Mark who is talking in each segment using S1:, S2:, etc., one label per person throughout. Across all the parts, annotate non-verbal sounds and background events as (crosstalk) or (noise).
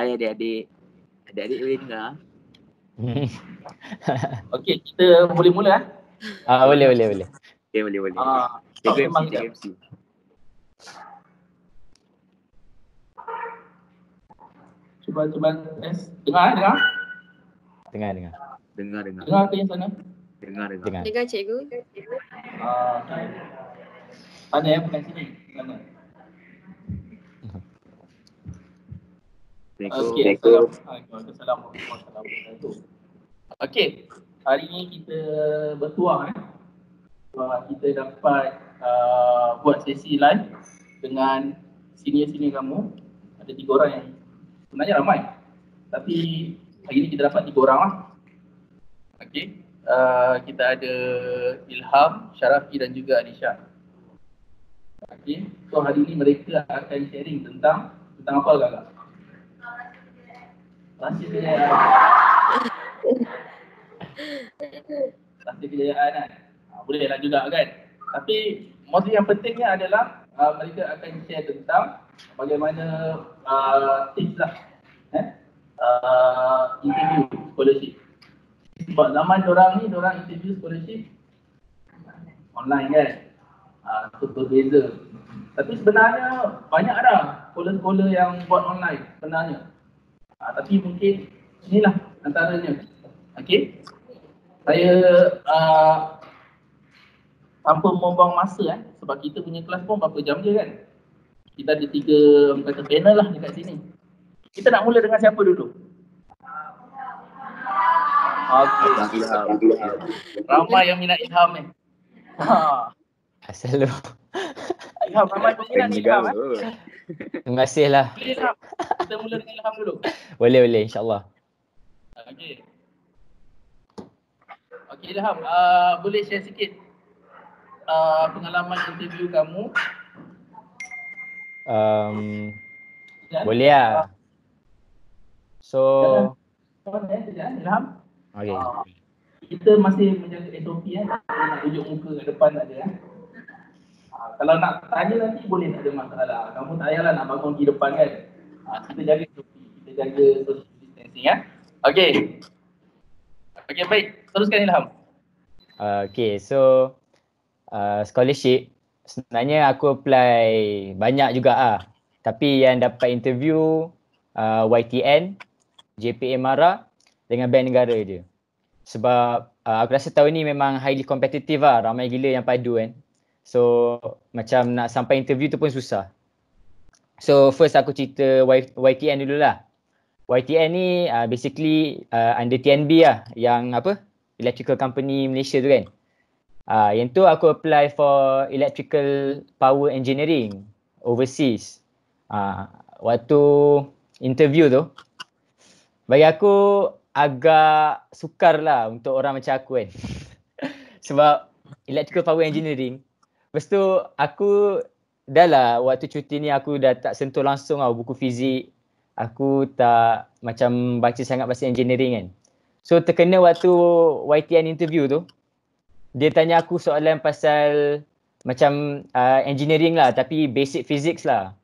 S1: Hai adik-adik. Adik-adik boleh dengar?
S2: Okey, kita boleh mula eh.
S3: Ah boleh boleh boleh.
S1: Okay, boleh boleh.
S2: Ah,
S1: Jaga
S2: memang
S1: MC, jaga
S2: jap.
S1: MC.
S2: Cuba cuba. Dengar eh, dengar.
S3: Dengar dengar.
S1: Dengar, dengar.
S2: Dengar ke yang sana?
S1: Dengar, dengar.
S3: Dengar.
S4: Dengar cikgu.
S2: Ah, sana ya, bukan sini. Sana. Okey, Assalamualaikum warahmatullahi wabarakatuh. Okey, hari ni kita bertuah eh. Uh, kita dapat uh, buat sesi live dengan senior-senior kamu. Ada tiga orang yang sebenarnya ramai. Tapi hari ni kita dapat tiga orang lah. Okey, uh, kita ada Ilham, Syarafi dan juga Anisha. Okey, so hari ni mereka akan sharing tentang tentang apa agak-agak? Rahsia kejayaan. Rahsia kejayaan kan? Ha, boleh lah juga kan? Tapi mostly yang pentingnya adalah uh, mereka akan share tentang bagaimana uh, tips lah eh? uh, interview scholarship. Sebab zaman orang ni, orang interview scholarship online kan? Uh, so berbeza. Tapi sebenarnya banyak dah scholar-scholar yang buat online sebenarnya. Ha, tapi mungkin inilah antaranya. Okey. Saya uh, tanpa membuang masa eh sebab kita punya kelas pun berapa jam je kan. Kita ada tiga kata panel lah dekat sini. Kita nak mula dengan siapa dulu? Okey.
S1: Ilham.
S2: Ramai yang minat Ilham ni. Ha.
S3: Asal lu.
S2: Ilham ramai peminat ni Ilham eh.
S3: Terima kasih lah.
S2: Boleh Ilham. Kita mula dengan Ilham dulu.
S3: Boleh boleh insyaAllah.
S2: Okey. Okey Ilham, uh, boleh share sikit uh, pengalaman interview kamu?
S3: Um,
S2: Dan,
S3: boleh lah. So,
S2: eh, eh, Ilham.
S3: okay.
S2: Ah, kita masih menjaga SOP eh. Tak nak tunjuk muka kat depan tak ada eh. Uh, kalau nak tanya nanti boleh tak ada masalah. Kamu tak payahlah nak bangun di depan kan. Kita jaga kita jaga social distancing ya. Okey. Okey baik, teruskan Ilham.
S3: Uh, okay, so uh, scholarship sebenarnya aku apply banyak juga ah. Tapi yang dapat interview uh, YTN, JPA Mara dengan Bank Negara je. Sebab uh, aku rasa tahun ni memang highly competitive lah. Ramai gila yang padu kan. So macam nak sampai interview tu pun susah. So first aku cerita y- YTN dulu lah. YTN ni uh, basically uh, under TNB lah yang apa electrical company Malaysia tu kan. Uh, yang tu aku apply for electrical power engineering overseas. Uh, waktu interview tu bagi aku agak sukar lah untuk orang macam aku kan. (laughs) Sebab electrical power engineering Lepas tu aku dah lah waktu cuti ni aku dah tak sentuh langsung tau buku fizik. Aku tak macam baca sangat pasal engineering kan. So terkena waktu YTN interview tu, dia tanya aku soalan pasal macam uh, engineering lah tapi basic physics lah.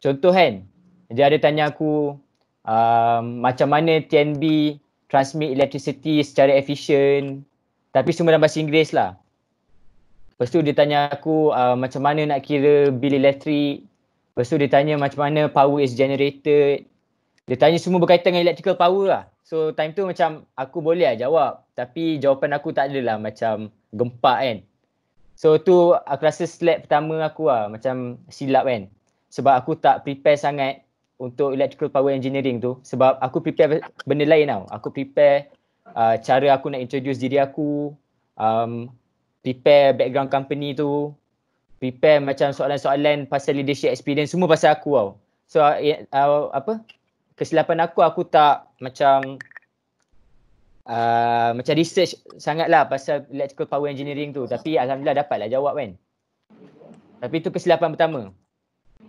S3: Contoh kan, dia ada tanya aku um, macam mana TNB transmit electricity secara efisien tapi semua dalam bahasa Inggeris lah. Lepas tu dia tanya aku uh, macam mana nak kira bil elektrik. Lepas tu dia tanya macam mana power is generated. Dia tanya semua berkaitan dengan electrical power lah. So time tu macam aku boleh lah jawab. Tapi jawapan aku tak adalah macam gempak kan. So tu aku rasa slap pertama aku lah macam silap kan. Sebab aku tak prepare sangat untuk electrical power engineering tu. Sebab aku prepare benda lain tau. Aku prepare uh, cara aku nak introduce diri aku. Um, prepare background company tu, prepare macam soalan-soalan pasal leadership experience semua pasal aku tau. So uh, uh, apa? Kesilapan aku aku tak macam uh, macam research sangatlah pasal electrical power engineering tu tapi alhamdulillah dapatlah jawab kan. Tapi tu kesilapan pertama.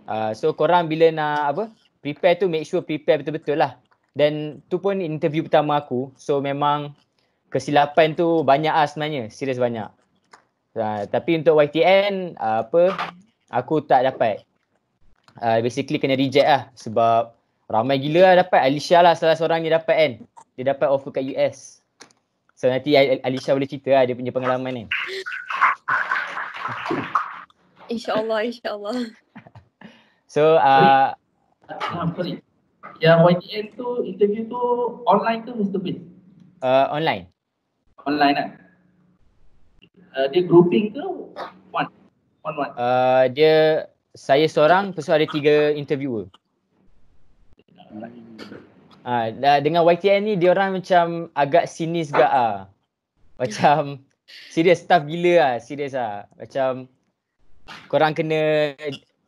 S3: Uh, so korang bila nak apa? Prepare tu make sure prepare betul-betul lah. Dan tu pun interview pertama aku. So memang kesilapan tu banyak ah sebenarnya, serius banyak. Uh, tapi untuk YTN uh, apa aku tak dapat. Uh, basically kena reject lah sebab ramai gila lah dapat. Alicia lah salah seorang ni dapat kan. Dia dapat offer kat US. So nanti Al- Alicia boleh cerita lah dia punya pengalaman ni.
S4: InsyaAllah, insyaAllah. (laughs)
S3: So uh,
S2: Ah, sorry. Yang YTN tu interview tu online ke to face?
S3: uh, online.
S2: Online kan? Uh, dia grouping ke one? One one.
S3: Uh, dia saya seorang lepas tu ada tiga interviewer. Ah, uh, dengan YTN ni dia orang macam agak sinis gak ah. Macam serius tough gila ah, serius ah. Macam korang kena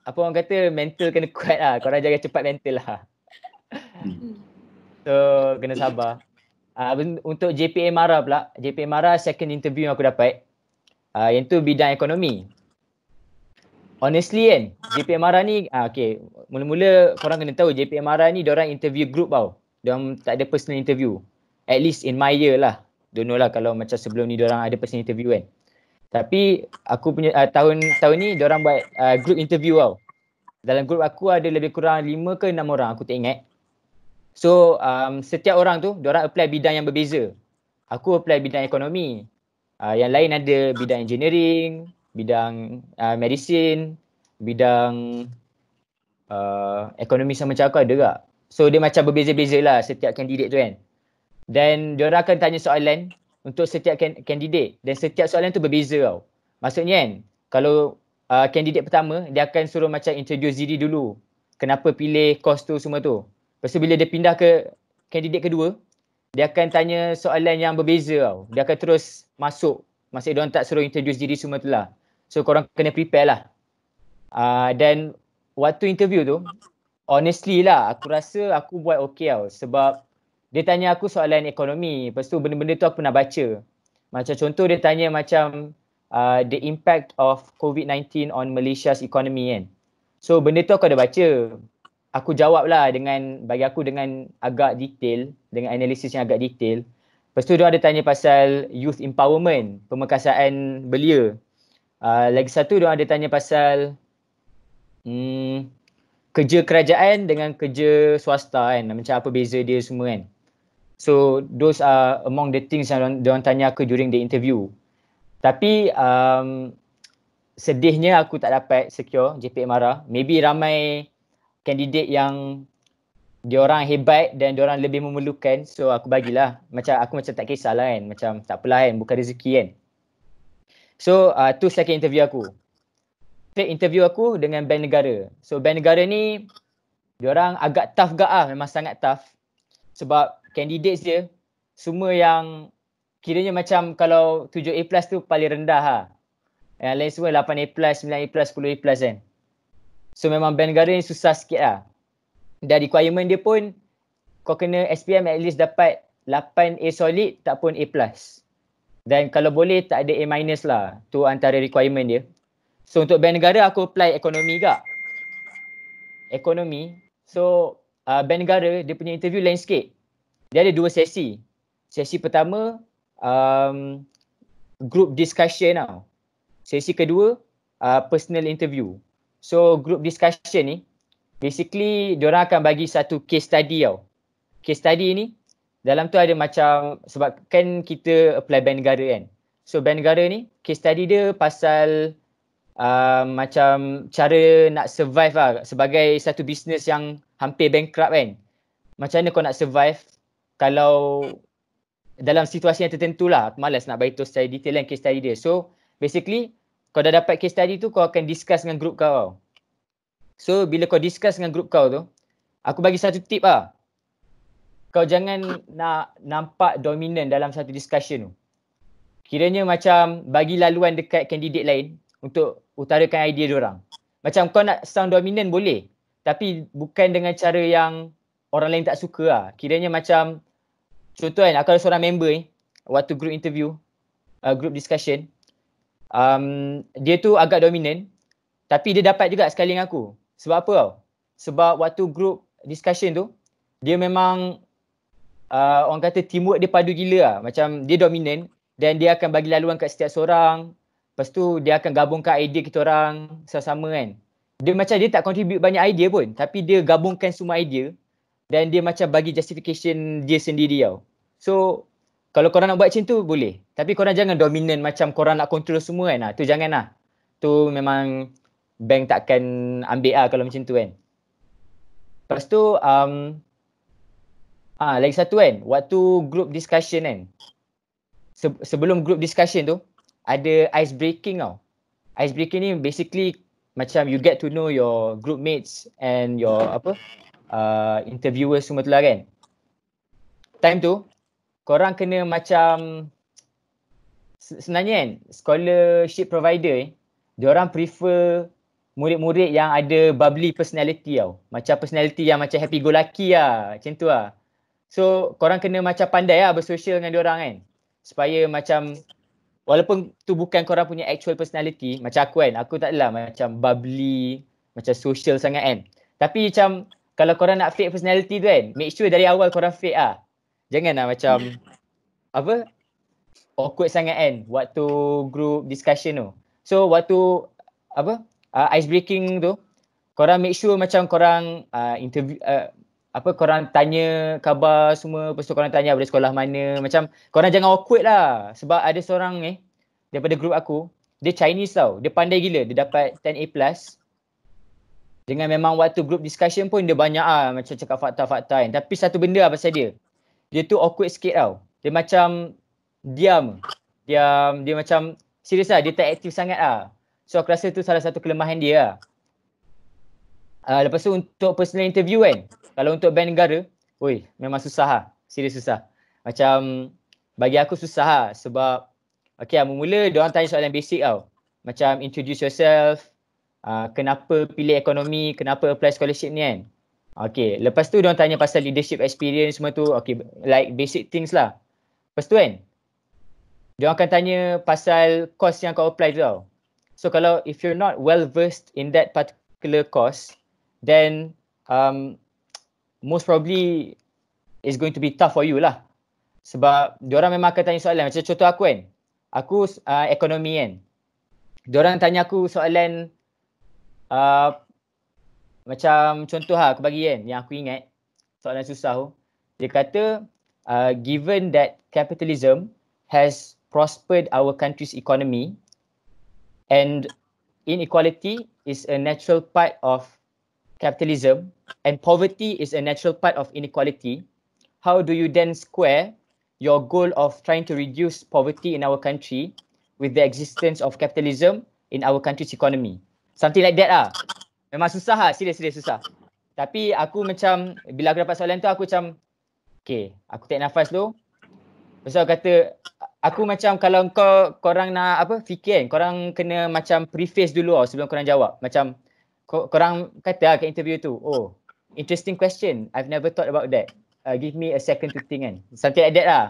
S3: apa orang kata mental kena kuat lah. Korang jaga cepat mental lah. So kena sabar. Ah uh, untuk JPA Mara pula, JPA Mara second interview yang aku dapat. Uh, yang tu bidang ekonomi. Honestly kan, JPA Mara ni uh, okay, mula-mula korang kena tahu JPA Mara ni orang interview group tau. Diorang tak ada personal interview. At least in my year lah. Don't know lah kalau macam sebelum ni orang ada personal interview kan. Tapi aku punya uh, tahun tahun ni orang buat uh, group interview tau. Dalam group aku ada lebih kurang 5 ke 6 orang aku tak ingat. So um, setiap orang tu orang apply bidang yang berbeza. Aku apply bidang ekonomi. Uh, yang lain ada bidang engineering, bidang uh, medicine, bidang uh, ekonomi sama macam aku ada tak. So dia macam berbeza-beza lah setiap kandidat tu kan. Dan diorang akan tanya soalan untuk setiap kandidat dan setiap soalan tu berbeza tau. Maksudnya kan kalau uh, kandidat pertama dia akan suruh macam introduce diri dulu. Kenapa pilih course tu semua tu. Lepas tu bila dia pindah ke kandidat kedua dia akan tanya soalan yang berbeza tau. Dia akan terus masuk. Maksudnya diorang tak suruh introduce diri semua tu lah. So korang kena prepare lah. Uh, dan waktu interview tu honestly lah aku rasa aku buat okay tau sebab dia tanya aku soalan ekonomi lepas tu benda-benda tu aku pernah baca macam contoh dia tanya macam uh, the impact of COVID-19 on Malaysia's economy kan so benda tu aku ada baca aku jawab lah dengan bagi aku dengan agak detail dengan analisis yang agak detail. Lepas tu dia ada tanya pasal youth empowerment pemekasaan belia. Uh, lagi satu dia ada tanya pasal hmm, kerja kerajaan dengan kerja swasta kan macam apa beza dia semua kan. So those are among the things yang dia orang tanya aku during the interview. Tapi um, sedihnya aku tak dapat secure JPA Mara maybe ramai kandidat yang dia orang hebat dan dia orang lebih memerlukan so aku bagilah macam aku macam tak kisahlah kan macam tak apalah kan bukan rezeki kan so uh, tu second interview aku Third interview aku dengan band negara. So band negara ni diorang agak tough gak ah, memang sangat tough. Sebab candidates dia semua yang kiranya macam kalau 7A plus tu paling rendah ha. Yang lain semua 8A plus, 9A plus, 10A plus kan. So memang band negara ni susah sikit lah. Dan requirement dia pun kau kena SPM at least dapat 8A solid tak pun A plus. Dan kalau boleh tak ada A minus lah. Tu antara requirement dia. So untuk band negara aku apply ekonomi juga. Ekonomi. So uh, band negara dia punya interview sikit. Dia ada dua sesi. Sesi pertama um, group discussion tau. Sesi kedua uh, personal interview. So group discussion ni basically diorang akan bagi satu case study tau. Case study ni dalam tu ada macam sebab kan kita apply band negara kan. So band negara ni case study dia pasal uh, macam cara nak survive lah sebagai satu bisnes yang hampir bankrupt kan. Macam mana kau nak survive kalau dalam situasi yang tertentu lah. Malas nak beritahu secara detail kan case study dia. So basically kau dah dapat case study tu kau akan discuss dengan group kau tau. So bila kau discuss dengan group kau tu, aku bagi satu tip lah. Kau jangan nak nampak dominant dalam satu discussion tu. Kiranya macam bagi laluan dekat kandidat lain untuk utarakan idea orang. Macam kau nak sound dominant boleh. Tapi bukan dengan cara yang orang lain tak suka lah. Kiranya macam contoh kan aku ada seorang member ni waktu group interview, uh, group discussion. Um, dia tu agak dominant tapi dia dapat juga sekali dengan aku. Sebab apa tau? Sebab waktu group discussion tu dia memang uh, orang kata teamwork dia padu gila lah. Macam dia dominant dan dia akan bagi laluan kat setiap seorang. Lepas tu dia akan gabungkan idea kita orang sama-sama kan. Dia macam dia tak contribute banyak idea pun. Tapi dia gabungkan semua idea. dan dia macam bagi justification dia sendiri tau. So kalau korang nak buat macam tu boleh. Tapi korang jangan dominant macam korang nak control semua kan. Ha, tu jangan lah. Tu memang bank takkan ambil lah kalau macam tu kan. Lepas tu um, ah lagi satu kan. Waktu group discussion kan. Se- sebelum group discussion tu ada ice breaking tau. Ice breaking ni basically macam you get to know your group mates and your apa uh, interviewers semua tu lah kan. Time tu korang kena macam sebenarnya kan scholarship provider eh dia orang prefer murid-murid yang ada bubbly personality tau. Macam personality yang macam happy go lucky lah. Macam tu lah. So korang kena macam pandai lah bersosial dengan dia orang kan. Supaya macam walaupun tu bukan korang punya actual personality macam aku kan. Aku tak adalah macam bubbly, macam social sangat kan. Tapi macam kalau korang nak fake personality tu kan, make sure dari awal korang fake lah. Jangan lah macam apa awkward sangat kan waktu group discussion tu. So waktu apa uh, ice breaking tu korang make sure macam korang uh, interview uh, apa korang tanya khabar semua. Lepas tu korang tanya dari sekolah mana. Macam korang jangan awkward lah. Sebab ada seorang ni eh, daripada group aku dia Chinese tau. Dia pandai gila. Dia dapat 10A plus. Dengan memang waktu group discussion pun dia banyak ah macam cakap fakta-fakta kan. Tapi satu benda lah pasal dia dia tu awkward sikit tau dia macam diam diam dia macam serius lah dia tak aktif sangat lah so aku rasa tu salah satu kelemahan dia lah uh, lepas tu untuk personal interview kan kalau untuk bank negara, oi, memang susah lah. Serius susah. Macam bagi aku susah lah sebab okay lah, mula dia orang tanya soalan basic tau. Macam introduce yourself, uh, kenapa pilih ekonomi, kenapa apply scholarship ni kan. Okay, lepas tu dia orang tanya pasal leadership experience semua tu, okay, like basic things lah. Lepas tu kan, dia akan tanya pasal course yang kau apply tu tau. So kalau if you're not well versed in that particular course, then um, most probably is going to be tough for you lah. Sebab diorang memang akan tanya soalan. Macam contoh aku kan. Aku uh, ekonomi kan. Diorang tanya aku soalan uh, macam contoh lah aku bagi kan yang aku ingat. Soalan susah tu. Dia kata uh, given that capitalism has prospered our country's economy and inequality is a natural part of capitalism and poverty is a natural part of inequality, how do you then square your goal of trying to reduce poverty in our country with the existence of capitalism in our country's economy? Something like that lah. Memang susah lah, serius-serius susah. Tapi aku macam, bila aku dapat soalan tu aku macam, okay, aku take nafas dulu. Lepas aku kata, aku macam kalau kau korang nak apa fikir kan, korang kena macam preface dulu tau sebelum korang jawab. Macam korang kata lah kat interview tu, oh interesting question, I've never thought about that. Uh, give me a second to think kan. Something like that lah.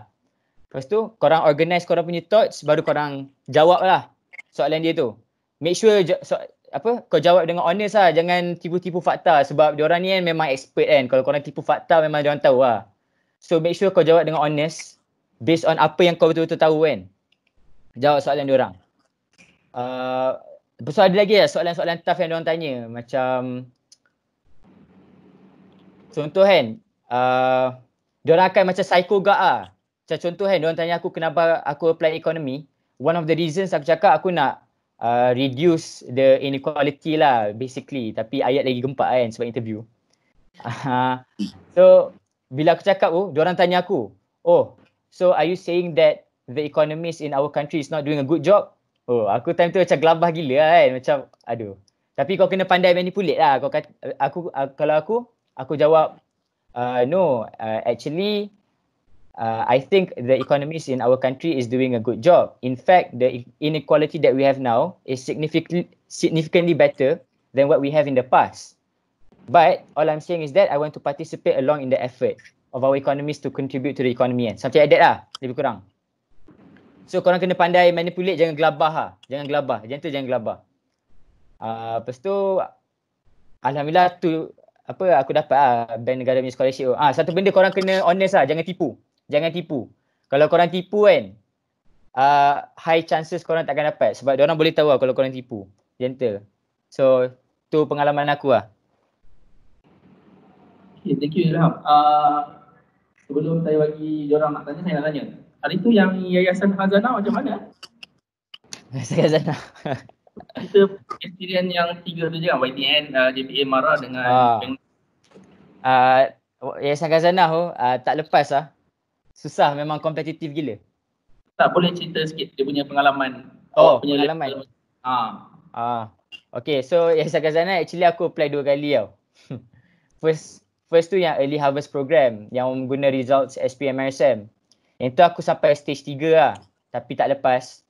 S3: Lepas tu korang organize korang punya thoughts baru korang jawab lah soalan dia tu. Make sure so, apa kau jawab dengan honest lah. Jangan tipu-tipu fakta sebab diorang ni kan memang expert kan. Kalau korang tipu fakta memang diorang tahu lah. So make sure kau jawab dengan honest based on apa yang kau betul-betul tahu kan. Jawab soalan diorang. Uh, Lepas ada lagi lah soalan-soalan tough yang diorang tanya. Macam contoh kan, uh, diorang akan macam psycho gak lah. Macam contoh kan, diorang tanya aku kenapa aku apply economy. One of the reasons aku cakap aku nak uh, reduce the inequality lah basically. Tapi ayat lagi gempak kan sebab interview. Uh, so, bila aku cakap tu, diorang tanya aku, oh, so are you saying that the economists in our country is not doing a good job? Oh, aku time tu macam gelabah gila lah kan. Macam, aduh. Tapi kau kena pandai manipulate lah. Kau kata, aku, uh, kalau aku, aku jawab, uh, no, uh, actually, uh, I think the economists in our country is doing a good job. In fact, the inequality that we have now is significantly, significantly better than what we have in the past. But all I'm saying is that I want to participate along in the effort of our economists to contribute to the economy. Kan. Something like that lah, lebih kurang. So korang kena pandai manipulate jangan gelabah lah. Jangan gelabah. Jangan jangan gelabah. Uh, lepas tu Alhamdulillah tu apa aku dapat lah Bank Negara punya scholarship. Ah, satu benda korang kena honest lah. Jangan tipu. Jangan tipu. Kalau korang tipu kan uh, high chances korang takkan dapat. Sebab orang boleh tahu lah kalau korang tipu. Gentle. So tu pengalaman aku lah.
S2: Okay, thank you Ilham. Uh, sebelum saya bagi diorang nak tanya, saya nak tanya. Hari tu yang Yayasan Hazana macam mana?
S3: Saya Zana. (laughs)
S2: Kita experience yang tiga tu je kan, YTN, uh, JPA Mara dengan
S3: Ah.
S2: Bank
S3: Uh, Yayasan Khazanah tu uh, tak lepas lah. Susah memang kompetitif gila.
S2: Tak boleh cerita sikit dia punya pengalaman.
S3: Oh,
S2: punya
S3: pengalaman.
S2: Ah,
S3: Ah, okay. So Yayasan Khazanah actually aku apply dua kali tau. (laughs) first first tu yang early harvest program yang guna results SPM RSM. Yang tu aku sampai stage 3 lah. Tapi tak lepas.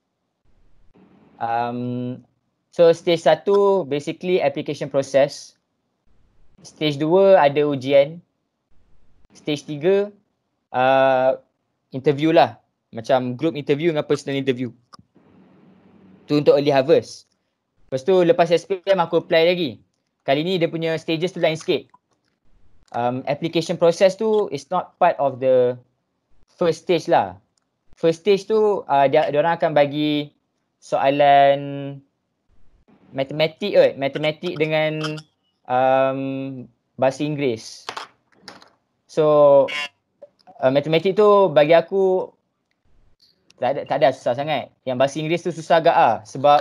S3: Um, so stage 1 basically application process. Stage 2 ada ujian. Stage 3 uh, interview lah. Macam group interview dengan personal interview. Tu untuk early harvest. Lepas tu lepas SPM aku apply lagi. Kali ni dia punya stages tu lain sikit. Um, application process tu is not part of the first stage lah. First stage tu uh, dia orang akan bagi soalan matematik kot, matematik dengan um, bahasa Inggeris. So uh, matematik tu bagi aku tak ada tak ada susah sangat. Yang bahasa Inggeris tu susah agak ah sebab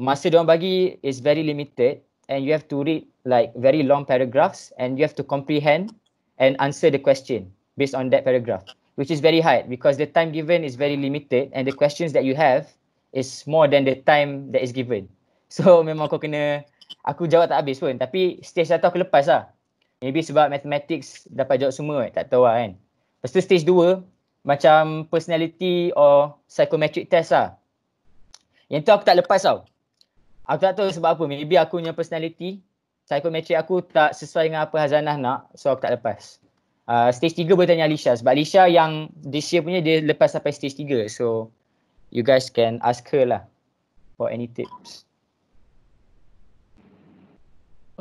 S3: masa dia bagi is very limited and you have to read like very long paragraphs and you have to comprehend and answer the question based on that paragraph which is very hard because the time given is very limited and the questions that you have is more than the time that is given. (laughs) So memang kau kena aku jawab tak habis pun tapi stage satu aku lepas lah. Maybe sebab mathematics dapat jawab semua tak tahu lah kan. Lepas tu stage 2 macam personality or psychometric test lah. Yang tu aku tak lepas tau. Aku tak tahu sebab apa. Maybe aku punya personality, psychometric aku tak sesuai dengan apa Hazanah nak. So aku tak lepas. Uh, stage 3 boleh tanya Alisha. Sebab Alisha yang this year punya dia lepas sampai stage 3. So you guys can ask her lah for any tips.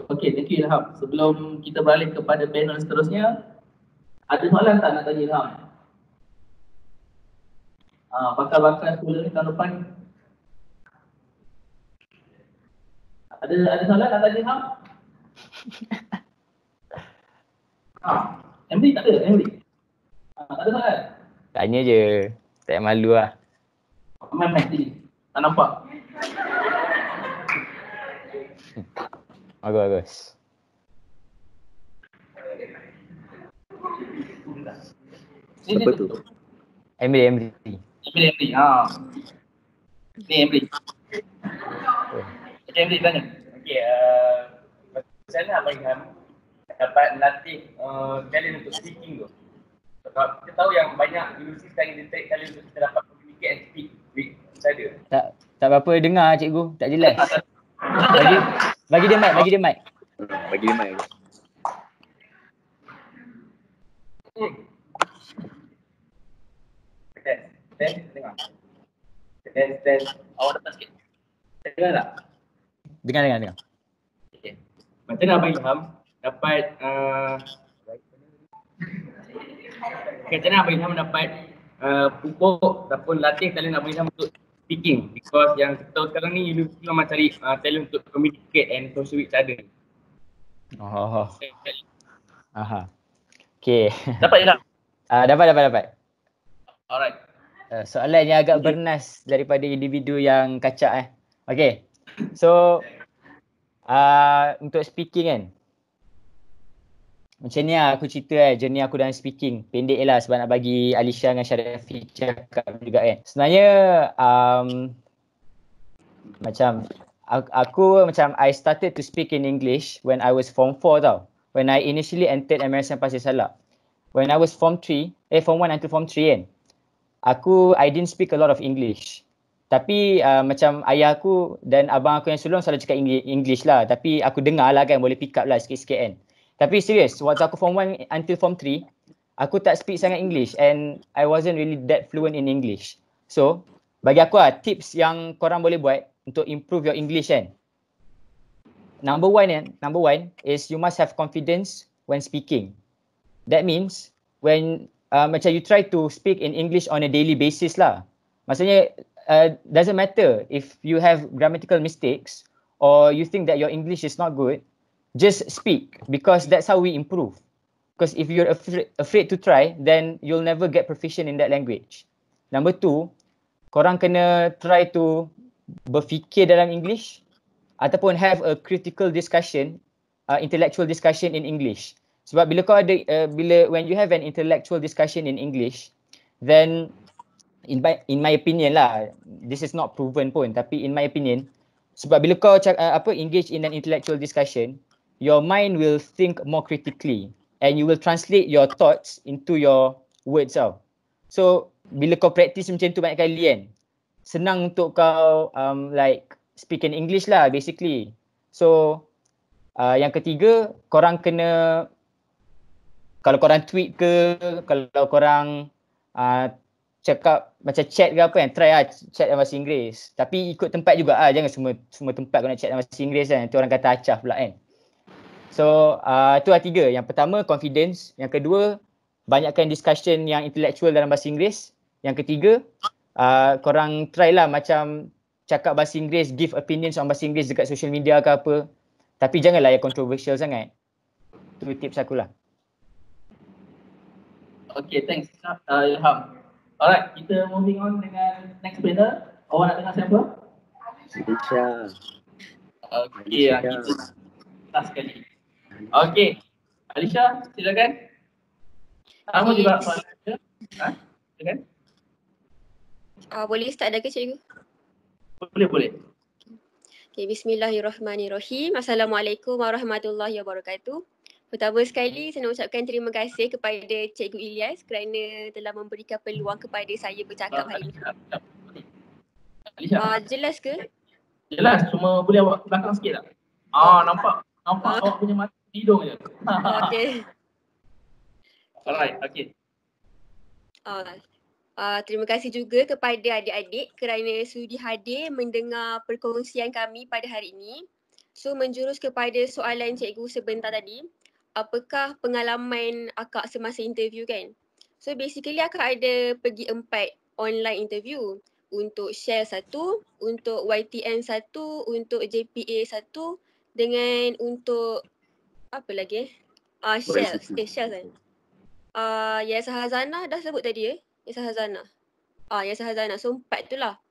S2: Okay, thank you Ilham. Sebelum kita beralih kepada panel seterusnya, ada soalan tak nak tanya Ilham? Ah, bakal-bakal student tahun depan. Ada ada soalan nak tanya Ilham? (laughs) Ah, Emily tak ada, Emily. Ah, tak ada soalan.
S3: Tanya je. Tak payah malu lah.
S2: Main main sini. Tak nampak. (laughs)
S3: Bagus, bagus.
S2: Sini,
S1: Siapa
S2: sini.
S1: tu?
S3: Emily, Emily.
S2: Emily, Emily. Ha. Ni Emily. Okay, Emily tanya.
S5: Okey, uh, macam mana Abang Ilham dapat melatih uh, talent untuk speaking tu? Sebab kita tahu yang banyak universiti sekarang yang detect talent untuk kita dapat communicate and speak with each other.
S3: Tak tak berapa dengar cikgu. Tak jelas. (laughs) Bagi bagi dia mic, bagi dia mic.
S1: Bagi dia mic.
S5: Test, test, dengar. Test, test.
S2: Awak dapat sikit. Dengar tak?
S3: Dengar dengar dengar.
S5: Okay. Macam mana Abang Ilham dapat uh, macam mana Abang Ilham dapat uh, pupuk ataupun latih talent Abang Ilham untuk speaking because yang kita tahu sekarang ni universiti memang cari uh, talent untuk communicate and social with each other.
S3: Oh. Aha. Okay. (laughs)
S2: Dapat Ilham?
S3: Uh, dapat dapat dapat.
S2: Alright.
S3: Uh, soalan yang agak bernas daripada individu yang kacak eh. Okay. So uh, untuk speaking kan. Macam ni lah aku cerita eh journey aku dalam speaking. Pendek lah sebab nak bagi Alisha dengan Syarafi cakap juga kan. Sebenarnya um, macam aku, aku macam I started to speak in English when I was form 4 tau. When I initially entered MRSM Pasir Salak. When I was form 3, eh form 1 until form 3 kan. Aku I didn't speak a lot of English. Tapi uh, macam ayah aku dan abang aku yang sulung selalu cakap Engli- English lah. Tapi aku dengar lah kan boleh pick up lah sikit-sikit kan. Tapi serius, waktu aku form 1 until form 3, aku tak speak sangat English and I wasn't really that fluent in English. So, bagi aku lah tips yang korang boleh buat untuk improve your English kan. Number one kan, number one is you must have confidence when speaking. That means when uh, macam you try to speak in English on a daily basis lah. Maksudnya uh, doesn't matter if you have grammatical mistakes or you think that your English is not good, just speak because that's how we improve. Because if you're afraid, afraid to try, then you'll never get proficient in that language. Number two, korang kena try to berfikir dalam English ataupun have a critical discussion, uh, intellectual discussion in English. Sebab bila kau ada, uh, bila when you have an intellectual discussion in English, then in my in my opinion lah, this is not proven pun, tapi in my opinion, sebab bila kau cak, uh, apa engage in an intellectual discussion, your mind will think more critically and you will translate your thoughts into your words tau. So bila kau practice macam tu banyak kali kan, senang untuk kau um, like speak in English lah basically. So uh, yang ketiga, korang kena kalau korang tweet ke, kalau korang uh, cakap macam chat ke apa kan, try lah chat dalam bahasa Inggeris. Tapi ikut tempat juga ah, jangan semua semua tempat kau nak chat dalam bahasa Inggeris kan. Nanti orang kata acah pula kan. So uh, tu lah tiga. Yang pertama confidence. Yang kedua banyakkan discussion yang intellectual dalam bahasa Inggeris. Yang ketiga uh, korang try lah macam cakap bahasa Inggeris, give opinions on bahasa Inggeris dekat social media ke apa. Tapi janganlah yang controversial sangat. Tu tips aku lah.
S2: Okay, thanks uh, Ilham. Alright, kita moving on dengan next panel. Awak nak dengar siapa?
S1: Alicia.
S2: Okay, uh, kita last sekali. Okay, Alicia, silakan. Kamu juga soalan? Ha? Silakan.
S4: Uh, boleh start dah ke cikgu?
S2: Boleh, boleh.
S4: Okay, Bismillahirrahmanirrahim. Assalamualaikum warahmatullahi wabarakatuh. Pertama sekali saya nak ucapkan terima kasih kepada Cikgu Ilyas kerana telah memberikan peluang kepada saya bercakap hari ini.
S2: Alicia,
S4: Uh, jelas ke?
S2: jelas. Cuma boleh awak belakang sikit tak? Ah, nampak. Nampak
S4: Ah.
S2: awak punya mata hidung je.
S4: Okay. (laughs)
S2: Alright, okay.
S4: Uh, uh, terima kasih juga kepada adik-adik kerana sudi hadir mendengar perkongsian kami pada hari ini. So menjurus kepada soalan cikgu sebentar tadi, apakah pengalaman akak semasa interview kan? So basically akak ada pergi empat online interview untuk share satu, untuk YTN satu, untuk JPA satu dengan untuk apa lagi eh? Ah uh, Shells, eh Shells kan? Ah uh, Yasa Hazana dah sebut tadi eh? Yasa Hazana. Ah Yasa Hazana. So empat tu lah.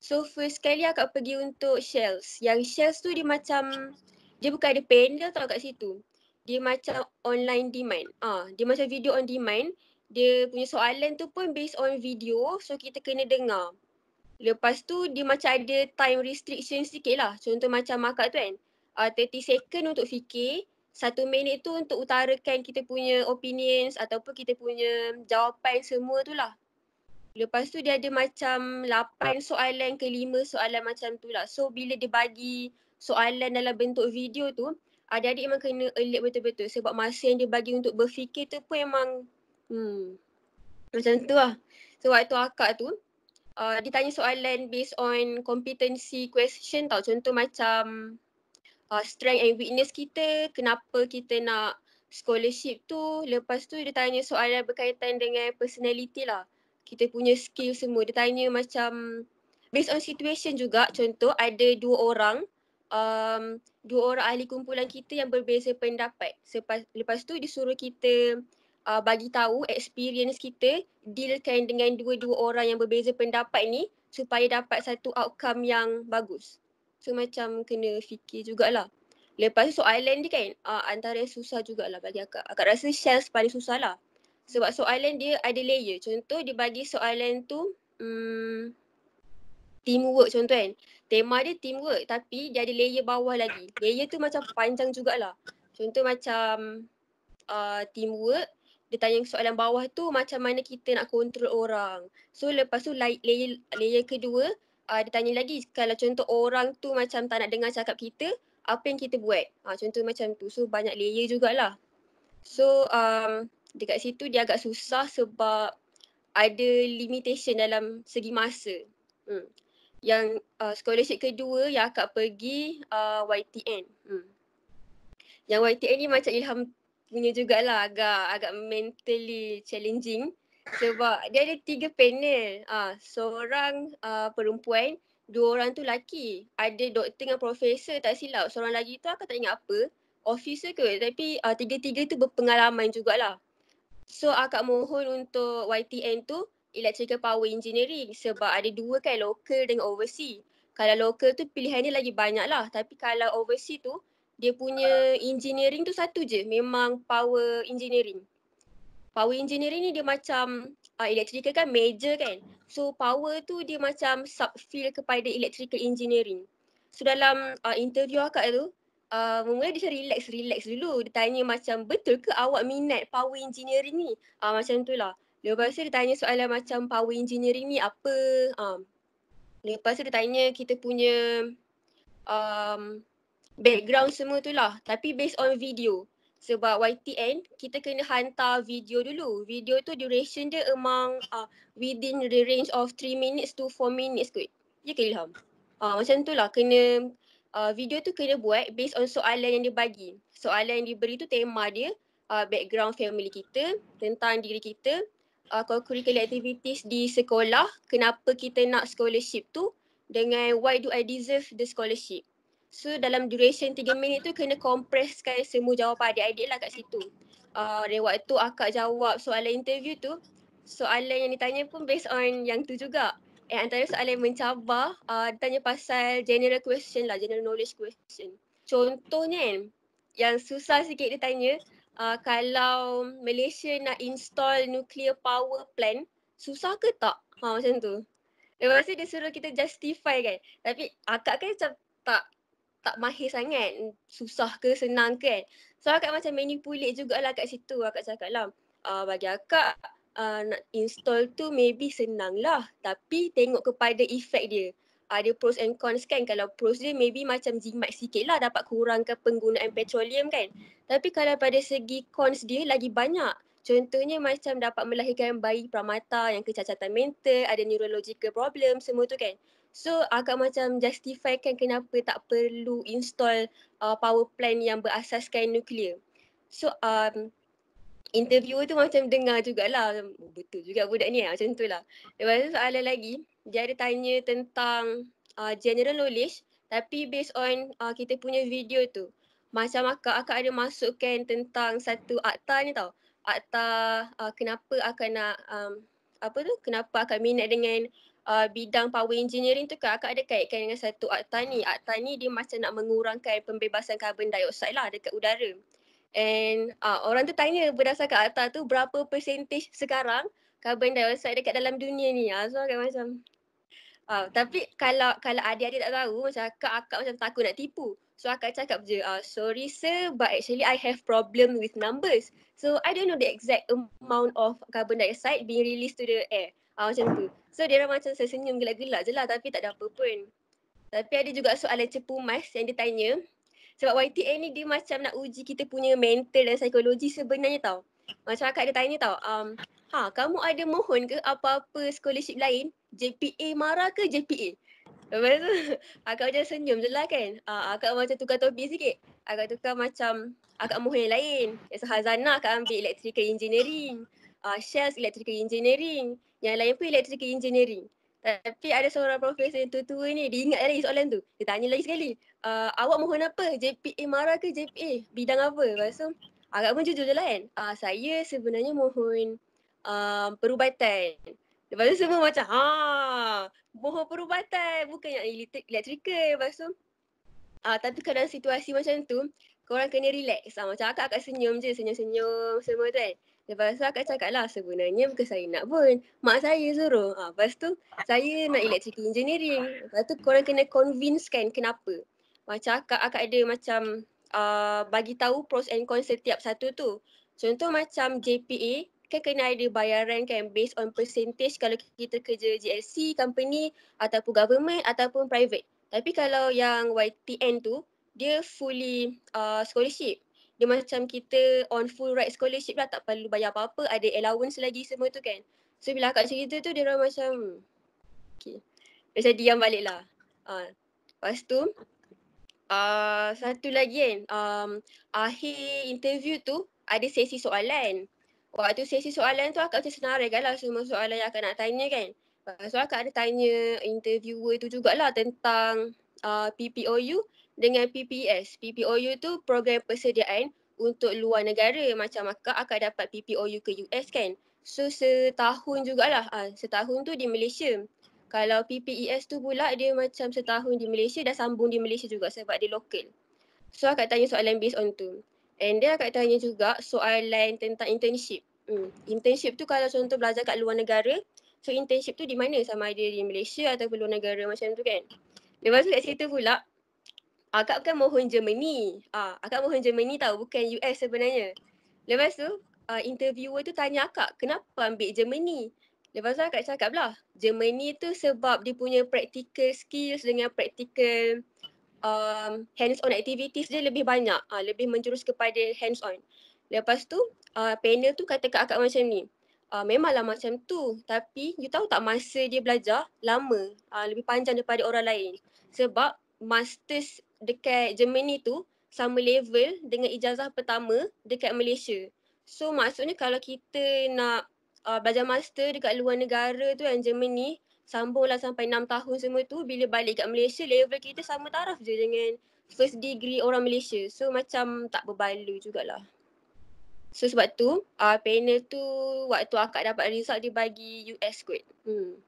S4: So first kali akak pergi untuk Shells. Yang Shells tu dia macam dia bukan ada panel tau kat situ. Dia macam online demand. Ah, dia macam video on demand. Dia punya soalan tu pun based on video so kita kena dengar. Lepas tu dia macam ada time restriction sikit lah. Contoh macam akak tu kan. Uh, 30 second untuk fikir. Satu minit tu untuk utarakan kita punya opinions ataupun kita punya jawapan semua tu lah. Lepas tu dia ada macam 8 soalan ke 5 soalan macam tu lah. So bila dia bagi soalan dalam bentuk video tu, adik-adik memang kena alert betul-betul sebab masa yang dia bagi untuk berfikir tu pun memang hmm, macam tu lah. So waktu akak tu, uh, dia tanya soalan based on competency question tau. Contoh macam uh, strength and weakness kita, kenapa kita nak scholarship tu. Lepas tu dia tanya soalan berkaitan dengan personality lah. Kita punya skill semua. Dia tanya macam based on situation juga. Contoh ada dua orang, um, dua orang ahli kumpulan kita yang berbeza pendapat. Sepas, lepas tu disuruh kita uh, bagi tahu experience kita dealkan dengan dua-dua orang yang berbeza pendapat ni supaya dapat satu outcome yang bagus. So macam kena fikir jugalah. Lepas tu soalan dia kan uh, antara susah jugalah bagi akak. Akak rasa shells paling susah lah. Sebab soalan dia ada layer. Contoh dia bagi soalan tu hmm, teamwork contoh kan. Tema dia teamwork tapi dia ada layer bawah lagi. Layer tu macam panjang jugalah. Contoh macam uh, teamwork dia tanya soalan bawah tu macam mana kita nak kontrol orang. So lepas tu layer, layer kedua uh, dia tanya lagi kalau contoh orang tu macam tak nak dengar cakap kita, apa yang kita buat? Ha, contoh macam tu. So banyak layer jugalah. So um, dekat situ dia agak susah sebab ada limitation dalam segi masa. Hmm. Yang uh, scholarship kedua yang akak pergi uh, YTN. Hmm. Yang YTN ni macam Ilham punya jugalah agak agak mentally challenging sebab dia ada tiga panel. Ah, seorang uh, perempuan, dua orang tu lelaki. Ada doktor dengan profesor tak silap. Seorang lagi tu aku tak ingat apa. officer ke tapi uh, tiga-tiga tu berpengalaman jugalah. So akak mohon untuk YTN tu electrical power engineering sebab ada dua kan local dengan overseas. Kalau local tu pilihan dia lagi banyak lah tapi kalau overseas tu dia punya engineering tu satu je memang power engineering. Power engineering ni dia macam uh, electrical kan major kan. So power tu dia macam subfield kepada electrical engineering. So dalam uh, interview akak tu uh, mula dia macam relax relax dulu. Dia tanya macam betul ke awak minat power engineering ni? Uh, macam tu lah. Lepas tu dia tanya soalan macam power engineering ni apa? Um, lepas tu dia tanya kita punya um, background semua tu lah. Tapi based on video. Sebab YTN kita kena hantar video dulu. Video tu duration dia among uh, within the range of 3 minutes to 4 minutes kot. Ya ke Ilham? Uh, macam tu lah kena uh, video tu kena buat based on soalan yang dia bagi. Soalan yang diberi tu tema dia uh, background family kita, tentang diri kita, uh, curricular activities di sekolah, kenapa kita nak scholarship tu dengan why do I deserve the scholarship. So dalam duration 3 minit tu kena kompreskan semua jawapan adik-adik lah kat situ. Uh, dan waktu akak jawab soalan interview tu, soalan yang ditanya pun based on yang tu juga. Eh antara soalan mencabar, uh, tanya pasal general question lah, general knowledge question. Contohnya kan, yang susah sikit dia tanya, uh, kalau Malaysia nak install nuclear power plant, susah ke tak? Ha macam tu. Lepas tu dia suruh kita justify kan. Tapi akak kan macam tak tak mahir sangat susah ke senang ke kan. So akak macam manipulate jugalah kat situ akak cakap lah uh, bagi akak uh, nak install tu maybe senang lah tapi tengok kepada efek dia. Ada uh, pros and cons kan kalau pros dia maybe macam jimat sikit lah dapat kurangkan penggunaan petroleum kan. Tapi kalau pada segi cons dia lagi banyak. Contohnya macam dapat melahirkan bayi pramata yang kecacatan mental, ada neurological problem semua tu kan. So agak macam justifikan kenapa tak perlu install uh, power plant yang berasaskan nuklear. So um, interviewer tu macam dengar jugalah oh, betul juga budak ni macam tu lah. Lepas tu soalan lagi dia ada tanya tentang uh, general knowledge tapi based on uh, kita punya video tu. Macam akak, akak ada masukkan tentang satu akta ni tau. Akta uh, kenapa akan nak um, apa tu kenapa akan minat dengan uh, bidang power engineering tu kan akak ada kaitkan dengan satu akta ni. Akta ni dia macam nak mengurangkan pembebasan karbon dioksida lah dekat udara. And uh, orang tu tanya berdasarkan akta tu berapa percentage sekarang karbon dioksida dekat dalam dunia ni. Uh, so akak macam uh, tapi kalau kalau adik-adik tak tahu macam akak akak macam takut nak tipu. So akak cakap je, uh, sorry sir but actually I have problem with numbers. So I don't know the exact amount of carbon dioxide being released to the air. Ah macam tu. So dia orang macam saya senyum gelak-gelak je lah tapi tak ada apa pun. Tapi ada juga soalan cepu mas yang dia tanya. Sebab YTN ni dia macam nak uji kita punya mental dan psikologi sebenarnya tau. Macam akak dia tanya tau. Um, ha kamu ada mohon ke apa-apa scholarship lain? JPA marah ke JPA? Lepas tu (laughs) akak macam senyum je lah kan. Uh, akak macam tukar topik sikit. Akak tukar macam akak mohon yang lain. So Hazana akak ambil electrical engineering. Uh, Shells electrical engineering. Yang lain pun electrical engineering. Tapi ada seorang profesor yang tua-tua ni, dia ingat lagi soalan tu. Dia tanya lagi sekali, uh, awak mohon apa? JPA marah ke JPA? Bidang apa? Lepas tu, agak pun jujur je lah kan. Uh, saya sebenarnya mohon uh, perubatan. Lepas tu semua macam, ha, mohon perubatan. Bukan yang electrical. Lepas tu, uh, tapi kadang situasi macam tu, korang kena relax. Uh, macam akak akak senyum je, senyum-senyum semua tu kan. Lepas tu akak cakap lah sebenarnya bukan saya nak pun. Mak saya suruh. Ha, lepas tu saya nak electrical engineering. Lepas tu korang kena convince kan kenapa. Macam akak, akak ada macam uh, bagi tahu pros and cons setiap satu tu. Contoh macam JPA kan kena ada bayaran kan based on percentage kalau kita kerja GSC, company ataupun government ataupun private. Tapi kalau yang YTN tu dia fully uh, scholarship dia macam kita on full ride scholarship lah tak perlu bayar apa-apa ada allowance lagi semua tu kan. So bila akak cerita tu dia orang macam okay macam diam balik lah. Uh, lepas tu uh, satu lagi kan um, akhir interview tu ada sesi soalan. Waktu sesi soalan tu akak macam senaraikan lah semua soalan yang akak nak tanya kan. So akak ada tanya interviewer tu jugalah tentang uh, PPOU dengan PPS. PPOU tu program persediaan untuk luar negara macam akak akak dapat PPOU ke US kan. So setahun jugalah. Ah, setahun tu di Malaysia. Kalau PPES tu pula dia macam setahun di Malaysia dah sambung di Malaysia juga sebab dia lokal. So akak tanya soalan based on tu. And then akak tanya juga soalan tentang internship. Hmm. Internship tu kalau contoh belajar kat luar negara, so internship tu di mana sama ada di Malaysia atau luar negara macam tu kan. Lepas tu kat situ pula, akak kan mohon Germany. Ah, akak mohon Germany tau, bukan US sebenarnya. Lepas tu, uh, interviewer tu tanya akak, kenapa ambil Germany? Lepas tu akak cakap lah, Germany tu sebab dia punya practical skills dengan practical um, hands-on activities dia lebih banyak. Uh, lebih menjurus kepada hands-on. Lepas tu, uh, panel tu kata kat akak macam ni. Uh, memanglah macam tu. Tapi you tahu tak masa dia belajar lama. Uh, lebih panjang daripada orang lain. Sebab masters dekat Germany tu sama level dengan ijazah pertama dekat Malaysia. So maksudnya kalau kita nak uh, belajar master dekat luar negara tu yang Germany, sambunglah sampai 6 tahun semua tu bila balik kat Malaysia level kita sama taraf je dengan first degree orang Malaysia. So macam tak berbaloi jugalah. So sebab tu uh, panel tu waktu akak dapat result dia bagi US kot. Hmm.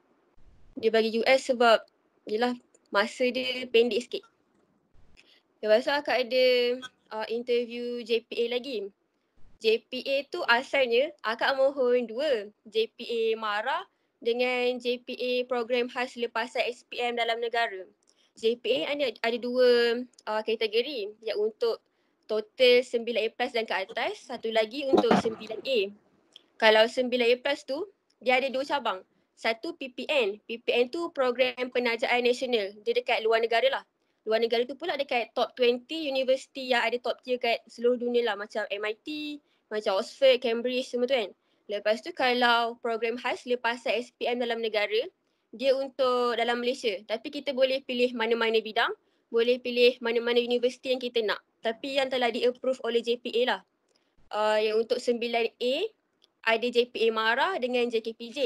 S4: Dia bagi US sebab yelah masa dia pendek sikit. Lepas tu akak ada uh, interview JPA lagi. JPA tu asalnya akak mohon dua. JPA MARA dengan JPA program khas lepasan SPM dalam negara. JPA ada, ada dua uh, kategori yang untuk total 9A plus dan ke atas. Satu lagi untuk 9A. Kalau 9A plus tu dia ada dua cabang. Satu PPN. PPN tu program penajaan nasional. Dia dekat luar negara lah luar negara tu pula dekat top 20 universiti yang ada top tier kat seluruh dunia lah macam MIT, macam Oxford, Cambridge semua tu kan. Lepas tu kalau program khas lepasan SPM dalam negara, dia untuk dalam Malaysia. Tapi kita boleh pilih mana-mana bidang, boleh pilih mana-mana universiti yang kita nak. Tapi yang telah di-approve oleh JPA lah. Uh, yang untuk 9A, ada JPA MARA dengan JKPJ.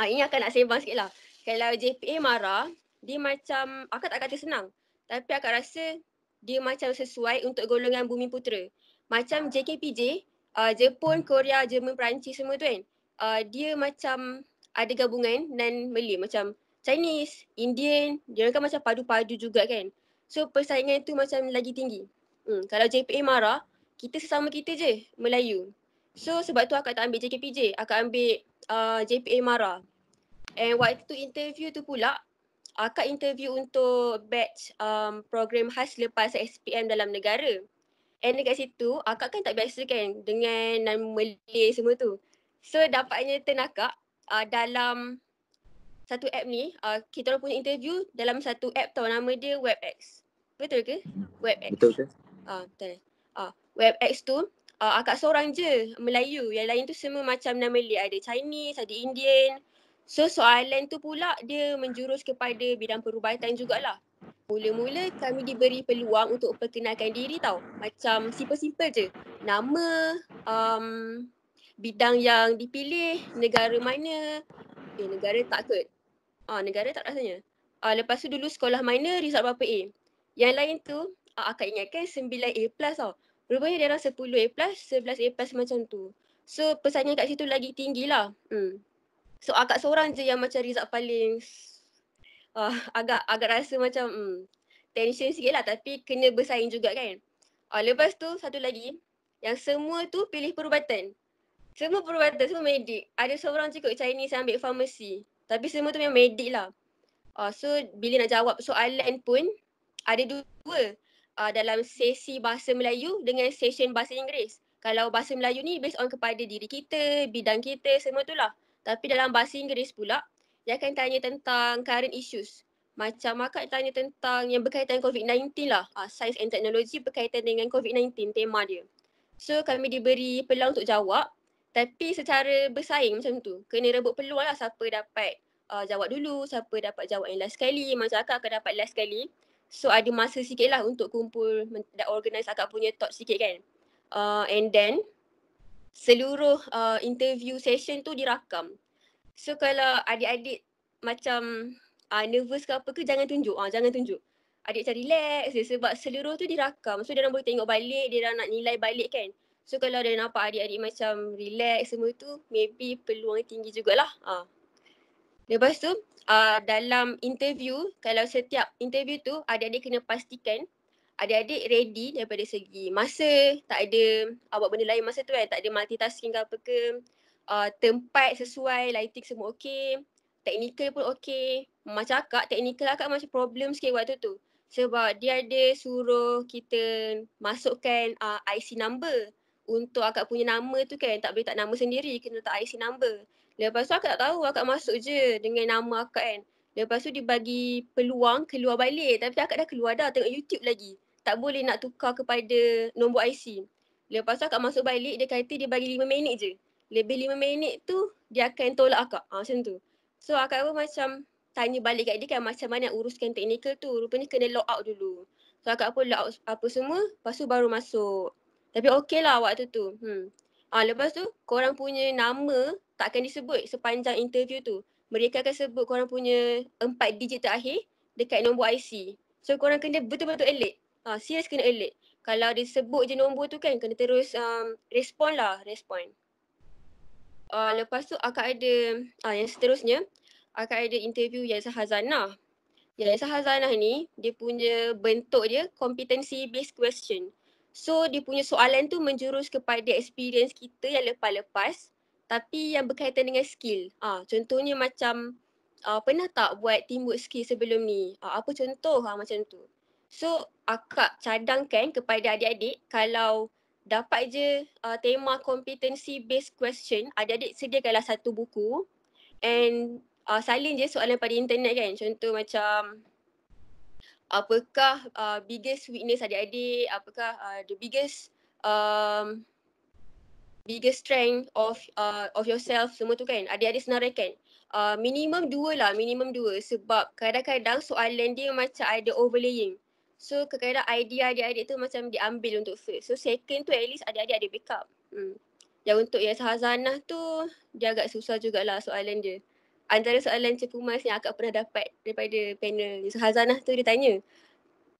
S4: Uh, ini akan nak sembang sikit lah. Kalau JPA MARA, dia macam akak tak kata senang tapi akak rasa dia macam sesuai untuk golongan bumi putera. Macam JKPJ, uh, Jepun, Korea, Jerman, Perancis semua tu kan. Uh, dia macam ada gabungan dan Malay macam Chinese, Indian, dia kan macam padu-padu juga kan. So persaingan tu macam lagi tinggi. Hmm, kalau JPA marah, kita sesama kita je Melayu. So sebab tu akak tak ambil JKPJ, akak ambil uh, JPA marah. And waktu interview tu pula, akak interview untuk batch um, program khas lepas SPM dalam negara. And dekat situ, akak kan tak biasa kan dengan nama Malay semua tu. So dapatnya turn akak uh, dalam satu app ni, uh, kita orang punya interview dalam satu app tau nama dia WebEx. Betul ke? WebEx.
S1: Betul ke?
S4: Ah, uh, betul. Ah, uh, WebEx tu uh, akak seorang je Melayu. Yang lain tu semua macam nama Malay. Ada Chinese, ada Indian, So soalan tu pula dia menjurus kepada bidang perubatan jugalah. Mula-mula kami diberi peluang untuk perkenalkan diri tau. Macam simple-simple je. Nama, um, bidang yang dipilih, negara mana. Eh negara tak kot. Ah, negara tak rasanya. Ah, lepas tu dulu sekolah mana, result berapa A. Yang lain tu, ah, akak ingatkan 9A plus tau. Rupanya dia orang 10A plus, 11A plus macam tu. So pesannya kat situ lagi tinggi lah. Hmm. So akak seorang je yang macam result paling uh, agak agak rasa macam hmm, tension sikit lah tapi kena bersaing juga kan. Uh, lepas tu satu lagi yang semua tu pilih perubatan. Semua perubatan, semua medik. Ada seorang kot Chinese yang ambil pharmacy. Tapi semua tu memang medik lah. Uh, so bila nak jawab soalan pun ada dua. Uh, dalam sesi bahasa Melayu dengan session bahasa Inggeris. Kalau bahasa Melayu ni based on kepada diri kita, bidang kita, semua tu lah. Tapi dalam bahasa Inggeris pula, dia akan tanya tentang current issues. Macam akak tanya tentang yang berkaitan COVID-19 lah. Uh, Science and Technology berkaitan dengan COVID-19 tema dia. So kami diberi peluang untuk jawab. Tapi secara bersaing macam tu. Kena rebut peluang lah siapa dapat uh, jawab dulu, siapa dapat jawab yang last sekali. Macam akak akan dapat last sekali. So ada masa sikit lah untuk kumpul dan organize akak punya talk sikit kan. Uh, and then seluruh uh, interview session tu dirakam. So kalau adik-adik macam uh, nervous ke apa ke jangan tunjuk. Uh, jangan tunjuk. adik macam relax je sebab seluruh tu dirakam. So dia orang boleh tengok balik, dia orang nak nilai balik kan. So kalau dia nampak adik-adik macam relax semua tu, maybe peluang tinggi jugalah. Ha. Lepas tu, uh, dalam interview, kalau setiap interview tu adik-adik kena pastikan adik-adik ready daripada segi masa, tak ada buat benda lain masa tu kan, tak ada multitasking ke apa ke, uh, tempat sesuai, lighting semua okey, technical pun okey. Macam akak, technical akak macam problem sikit waktu tu. Sebab dia ada suruh kita masukkan uh, IC number untuk akak punya nama tu kan, tak boleh tak nama sendiri, kena tak IC number. Lepas tu akak tak tahu, akak masuk je dengan nama akak kan. Lepas tu dia bagi peluang keluar balik tapi akak dah keluar dah tengok YouTube lagi. Tak boleh nak tukar kepada nombor IC. Lepas tu akak masuk balik dia kata dia bagi 5 minit je. Lebih 5 minit tu dia akan tolak akak. Ha, macam tu. So akak pun macam tanya balik kat dia kan macam mana nak uruskan teknikal tu. Rupanya kena log out dulu. So akak pun log out apa semua lepas tu baru masuk. Tapi okey lah waktu tu. Hmm. Ah, lepas tu korang punya nama tak akan disebut sepanjang interview tu. Mereka akan sebut korang punya empat digit terakhir dekat nombor IC. So korang kena betul-betul alert. Ah, serius kena alert. Kalau dia sebut je nombor tu kan kena terus um, respon lah, respon. Ah, lepas tu akak ada ah, yang seterusnya akak ada interview Yaisa Hazanah. Yaisa Hazanah ni dia punya bentuk dia competency based question. So dia punya soalan tu menjurus kepada experience kita yang lepas-lepas tapi yang berkaitan dengan skill. Ah, contohnya macam ah, pernah tak buat teamwork skill sebelum ni? Ah, apa contoh ah, macam tu? So akak cadangkan kepada adik-adik kalau dapat je uh, tema competency based question, adik-adik sediakanlah satu buku. And uh, salin je soalan pada internet kan. Contoh macam apakah uh, biggest weakness adik-adik, apakah uh, the biggest um, biggest strength of uh, of yourself? Semua tu kan adik-adik senaraikan. Uh, minimum dua lah minimum dua. Sebab kadang-kadang soalan dia macam ada overlaying so kadang-kadang idea adik-adik tu macam diambil untuk first so second tu at least adik-adik ada backup hmm. yang untuk yang Sahazanah tu dia agak susah jugalah soalan dia antara soalan Cikgu Mas yang akak pernah dapat daripada panel Sahazanah tu dia tanya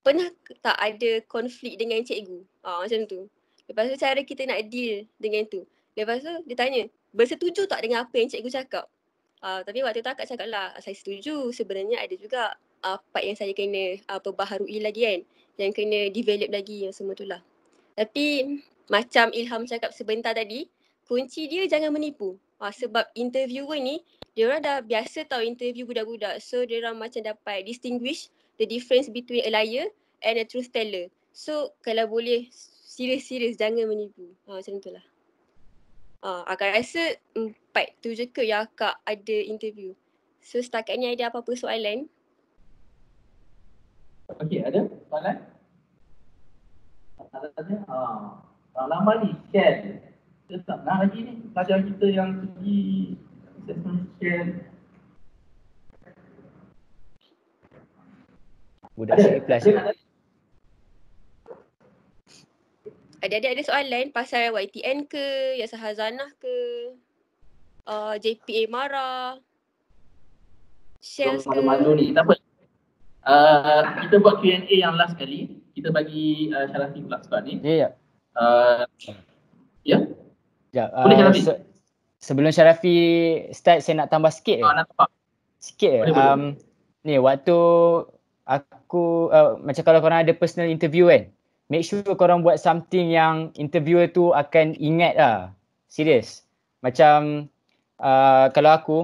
S4: pernah tak ada konflik dengan cikgu ah, macam tu Lepas tu cara kita nak deal dengan tu. Lepas tu dia tanya, bersetuju tak dengan apa yang cikgu cakap? Uh, tapi waktu tu akak cakap lah, saya setuju. Sebenarnya ada juga uh, part yang saya kena uh, perbaharui lagi kan. Yang kena develop lagi yang semua tu lah. Tapi macam Ilham cakap sebentar tadi, kunci dia jangan menipu. Uh, sebab interviewer ni, dia orang dah biasa tahu interview budak-budak. So dia orang macam dapat distinguish the difference between a liar and a truth teller. So kalau boleh serius-serius jangan menipu. Ha, macam tu lah. Ha, akak rasa empat tu je ke yang akak ada interview. So setakat ni ada apa-apa soalan?
S2: Okey, ada soalan? Ada ada. Ha. Lama ni share. Kita tak nak lagi ni pelajar kita yang pergi assessment share.
S3: Budak
S2: Ada.
S3: Plus.
S2: Ada, ada.
S4: Ada-ada ada soalan pasal YTN ke, Yasa Hazanah ke, uh, JPA Mara, Shells ke.
S2: Malu-malu ni, tak apa. Uh, kita buat Q&A yang last kali. Kita bagi uh, Syarafi pula sebab ni.
S3: Ya, ya.
S2: Uh, ya,
S3: Ya,
S2: Boleh,
S3: uh,
S2: Syarafi?
S3: se- sebelum Syarafi start saya nak tambah sikit.
S2: uh,
S3: Uh,
S2: nak nampak.
S3: sikit
S2: boleh, boleh.
S3: Um, ni waktu aku uh, macam kalau korang ada personal interview kan. Make sure korang buat something yang interviewer tu akan ingat lah. Serius. Macam uh, kalau aku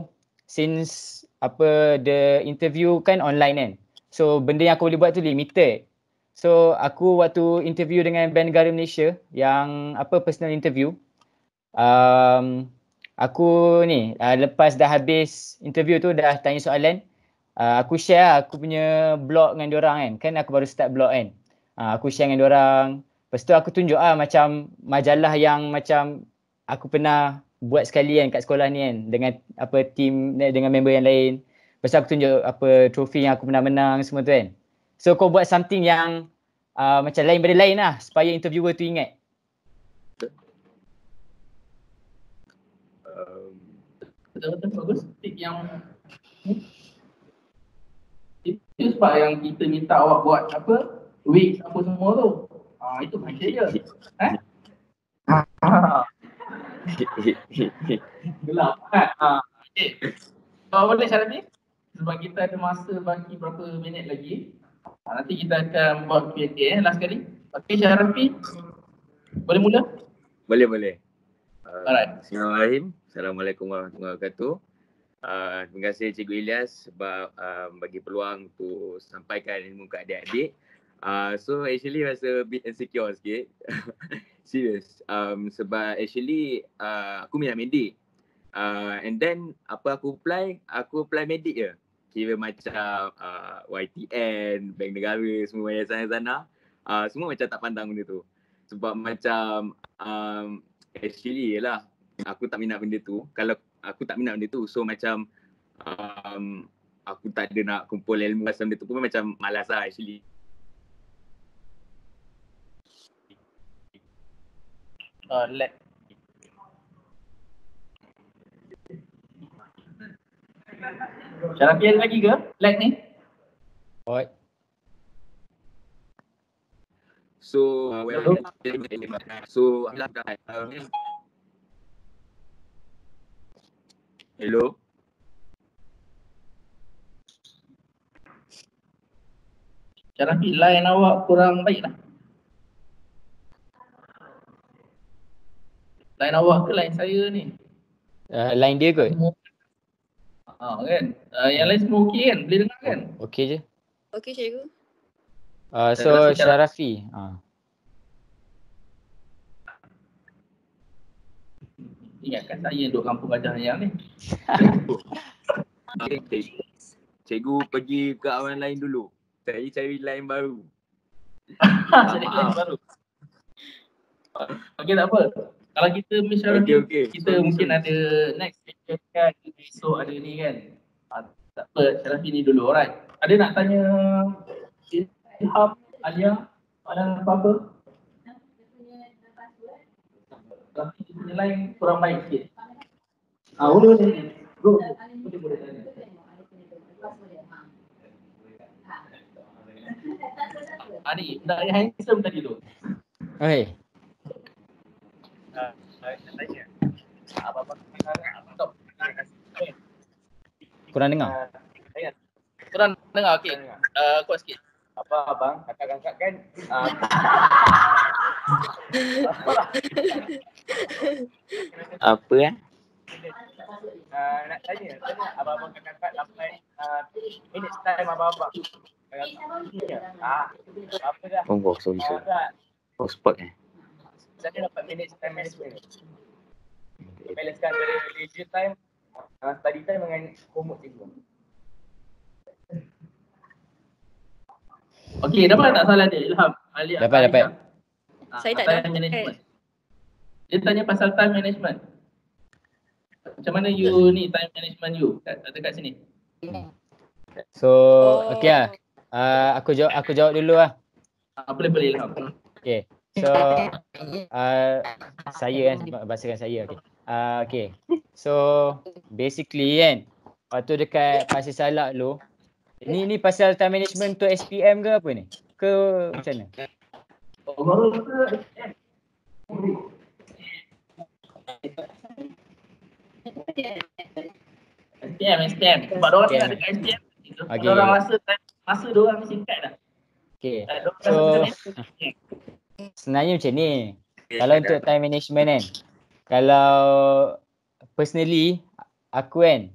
S3: since apa the interview kan online kan. So benda yang aku boleh buat tu limited. So aku waktu interview dengan Band Negara Malaysia yang apa personal interview um, aku ni uh, lepas dah habis interview tu dah tanya soalan uh, aku share lah aku punya blog dengan diorang kan. Kan aku baru start blog kan. Uh, aku share dengan diorang lepas tu aku tunjuk ah macam majalah yang macam aku pernah buat sekali kan kat sekolah ni kan dengan apa team dengan member yang lain lepas aku tunjuk apa trofi yang aku pernah menang semua tu kan so kau buat something yang uh, macam lain pada lain lah supaya interviewer tu ingat
S1: Um,
S2: Betul-betul bagus. Tip yang? Tip Itu sebab yang kita minta awak buat apa? Week apa semua tu. Ah itu macam dia. Eh? Ah, (laughs) gelap kan? Ah, okay. So, boleh Syarafi? Sebab kita ada masa bagi berapa minit lagi. Ah, nanti kita akan buat Q&A eh, last kali. Okay Syarafi? Boleh mula?
S1: Boleh boleh. Uh,
S2: Alright.
S1: Bismillahirrahmanirrahim. Assalamualaikum warahmatullahi wabarakatuh. Uh, terima kasih Cikgu Ilyas sebab um, bagi peluang untuk sampaikan ilmu ke adik-adik. Uh, so actually rasa a bit insecure sikit. (laughs) Serius. Um, sebab actually uh, aku minat medik. Uh, and then apa aku apply? Aku apply medik je. Kira macam uh, YTN, Bank Negara, semua yayasan sana. Uh, semua macam tak pandang benda tu. Sebab macam um, actually lah aku tak minat benda tu. Kalau aku tak minat benda tu so macam um, aku tak ada nak kumpul ilmu pasal benda tu pun macam malas lah actually.
S2: Uh, lag. Syarafi ada lagi ke? Lag ni?
S3: Alright.
S1: So uh, well, so alhamdulillah. Um, hello.
S2: Syarafi line awak kurang baik lah. Line awak ke line saya ni?
S3: Uh, line dia kot?
S2: Ha kan? Uh, yang lain semua okey kan? Boleh dengar kan?
S3: Okey je.
S4: Okey cikgu.
S3: Uh, so Syarafi. Uh.
S2: Ingatkan saya duduk kampung Gajah Ayam ni. (laughs)
S1: Cikgu, cikgu pergi ke awan lain dulu. Saya (laughs) cari line baru.
S2: Jadi line baru. Okey tak apa. Kalau kita Miss Syarafi,
S1: Okey okey.
S2: kita mungkin ada next session kan esok ada ni kan. Ha, tak apa, Syarafi ni dulu alright. Ada nak tanya Ilham, Alia, ada apa-apa? Syarafi dia punya line kurang baik sikit. Ah, boleh boleh. Bro, boleh boleh tanya. Ah ni, nak yang handsome tadi tu.
S3: Oi. Kurang dengar.
S2: Korang dengar okey. Uh, kuat sikit.
S5: Apa abang, kakak-kakak kan uh,
S1: Apa eh?
S5: uh, nak tanya, tanya abang-abang kakak-kakak sampai uh, minit time abang-abang. Ah, apa dah?
S1: Oh, sorry sorry. Oh, spot eh.
S5: Saya dapat minit time management. Balancekan antara leisure time, uh, study time dengan homework cikgu.
S2: Okey, dapat tak salah dia Ilham? Ali
S3: Dapat, dapat.
S2: Ah,
S4: Saya tak dapat.
S2: management. Dia tanya pasal time management. Macam mana you ni time management you kat dekat sini?
S3: So okey lah. Uh, aku jawab aku jawab dulu lah.
S2: Ah, boleh boleh Ilham.
S3: Okay. So (laughs) uh, saya kan bahasakan saya okay. Uh, okay. So basically kan waktu dekat pasir salak lu ni ni pasal time management untuk SPM ke apa ni? Ke macam mana?
S2: Oh? SPM, SPM. Sebab diorang
S3: SPM.
S2: tengah dekat SPM.
S3: Okay.
S2: Diorang rasa masa diorang singkat dah.
S3: Okay. So (laughs) sebenarnya macam ni. Kalau untuk time management kan Kalau personally Aku kan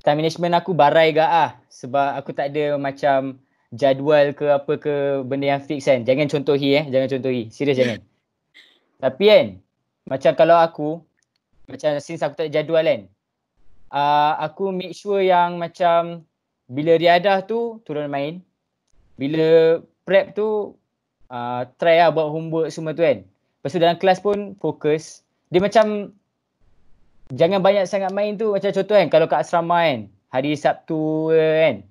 S3: Time management aku barai gak ah. Sebab aku tak ada macam Jadual ke apa ke Benda yang fix kan. Jangan contohi eh Jangan contohi. Serius jangan. (laughs) Tapi kan Macam kalau aku Macam since aku tak ada jadual kan uh, Aku make sure yang macam Bila riadah tu Turun main Bila prep tu uh, Try lah buat homework semua tu kan. Lepas tu dalam kelas pun fokus. Dia macam jangan banyak sangat main tu macam contoh kan kalau kat asrama kan hari Sabtu kan.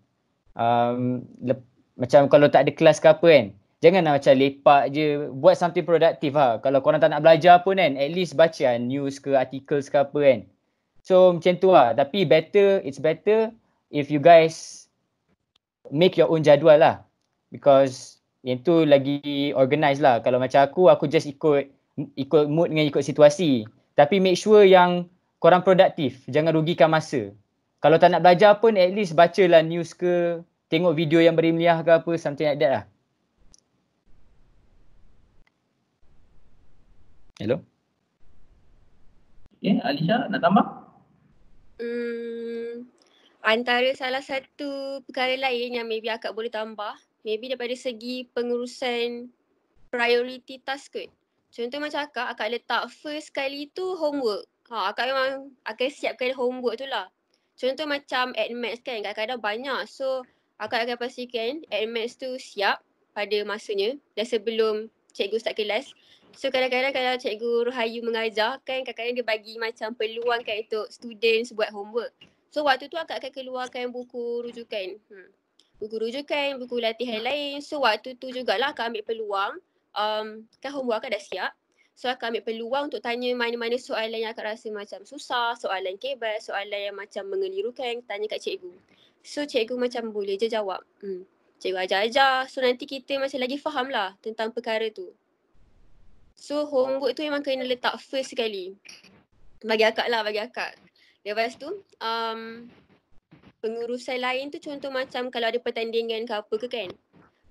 S3: Um, lep, macam kalau tak ada kelas ke apa kan janganlah macam lepak je buat something produktif lah. Kalau korang tak nak belajar pun kan at least baca lah news ke articles ke apa kan. So macam tu lah. Tapi better it's better if you guys make your own jadual lah. Because yang tu lagi organized lah. Kalau macam aku, aku just ikut ikut mood dengan ikut situasi. Tapi make sure yang korang produktif. Jangan rugikan masa. Kalau tak nak belajar pun at least bacalah news ke, tengok video yang berilmiah ke apa, something like that lah. Hello?
S2: Okay, Alisha nak tambah?
S4: Hmm, antara salah satu perkara lain yang maybe akak boleh tambah, maybe daripada segi pengurusan priority task kot. Contoh macam akak, akak letak first kali tu homework. Ha, akak memang akan siapkan homework tu lah. Contoh macam admax kan, kadang-kadang banyak. So, akak akan pastikan admax tu siap pada masanya dan sebelum cikgu start kelas. So kadang-kadang kalau cikgu Rohayu mengajar kan kadang-kadang dia bagi macam peluang kan untuk students buat homework. So waktu tu akak akan keluarkan buku rujukan. Hmm. Buku rujukan, buku latihan lain. So waktu tu jugalah akak ambil peluang. Um, kan homework akak dah siap. So akak ambil peluang untuk tanya mana-mana soalan yang akak rasa macam susah, soalan kebat, soalan yang macam mengelirukan, tanya kat cikgu. So cikgu macam boleh je jawab. Hmm. Cikgu ajar-ajar. So nanti kita masih lagi faham lah tentang perkara tu. So homework tu memang kena letak first sekali. Bagi akak lah, bagi akak. Lepas tu, um, pengurusan lain tu contoh macam kalau ada pertandingan ke apa ke kan.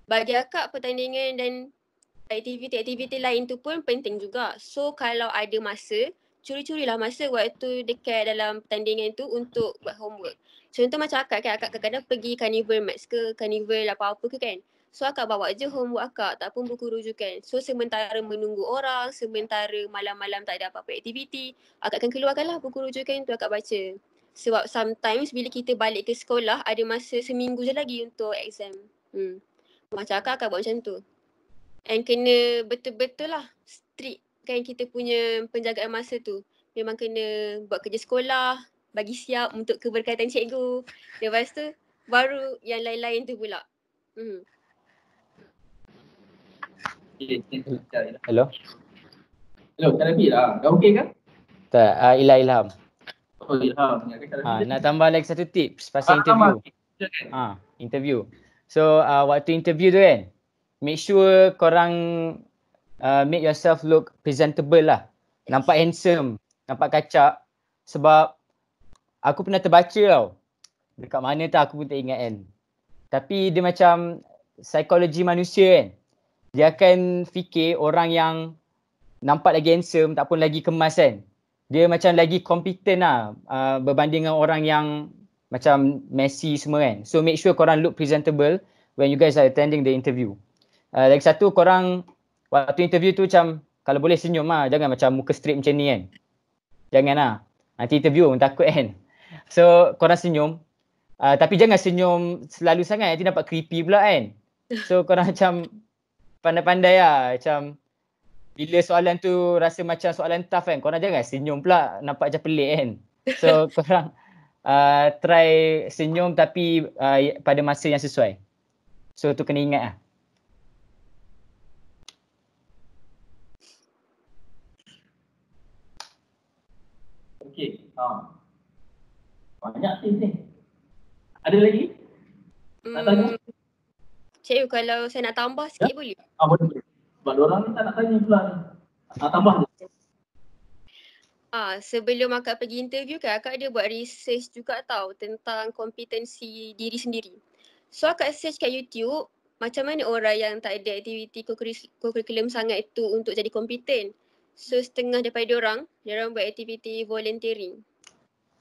S4: Bagi akak pertandingan dan aktiviti-aktiviti lain tu pun penting juga. So kalau ada masa, curi-curilah masa waktu dekat dalam pertandingan tu untuk buat homework. Contoh macam akak kan, akak kadang-kadang pergi carnival max ke, carnival apa-apa ke kan. So akak bawa je homework akak tak pun buku rujukan. So sementara menunggu orang, sementara malam-malam tak ada apa-apa aktiviti, akak akan keluarkan lah buku rujukan tu akak baca. Sebab sometimes bila kita balik ke sekolah ada masa seminggu je lagi untuk exam. Hmm. Macam akak akak buat macam tu. And kena betul-betul lah strict kan kita punya penjagaan masa tu. Memang kena buat kerja sekolah, bagi siap untuk keberkatan cikgu. Lepas tu baru yang lain-lain tu pula. Hmm.
S3: Hello?
S2: Hello, Karabi lah. Kau okey ke?
S3: Tak, uh, Ilham Ilham.
S2: Oh, Ilham.
S3: Ha, nak tambah lagi satu tips pasal interview. Ha, interview. So, uh, waktu interview tu kan, make sure korang uh, make yourself look presentable lah. Nampak handsome, nampak kacak. Sebab aku pernah terbaca tau. Dekat mana tu aku pun tak ingat kan. Tapi dia macam psikologi manusia kan dia akan fikir orang yang nampak lagi handsome tak pun lagi kemas kan. Dia macam lagi kompeten lah uh, berbanding dengan orang yang macam messy semua kan. So make sure korang look presentable when you guys are attending the interview. Uh, lagi satu korang waktu interview tu macam kalau boleh senyum lah. Jangan macam muka straight macam ni kan. Jangan lah. Nanti interview pun takut kan. (laughs) So korang senyum. Uh, tapi jangan senyum selalu sangat nanti nampak creepy pula kan. (laughs) So korang macam pandai-pandai lah macam bila soalan tu rasa macam soalan tough kan korang jangan senyum pula nampak macam pelik kan so (laughs) korang uh, try senyum tapi uh, pada masa yang sesuai so tu kena ingat lah
S2: Okay. Ha. Banyak tips ni. Ada lagi? Nak tanya?
S4: Hmm, Cikgu kalau saya nak tambah sikit ya? boleh?
S2: Ah boleh. Sebab orang ni tak nak tanya pula ni. Nak tambah je.
S4: Ah, sebelum akak pergi interview kan akak ada buat research juga tahu tentang kompetensi diri sendiri. So akak search kat YouTube macam mana orang yang tak ada aktiviti kurikulum sangat itu untuk jadi kompeten. So setengah daripada orang, dia orang buat aktiviti volunteering.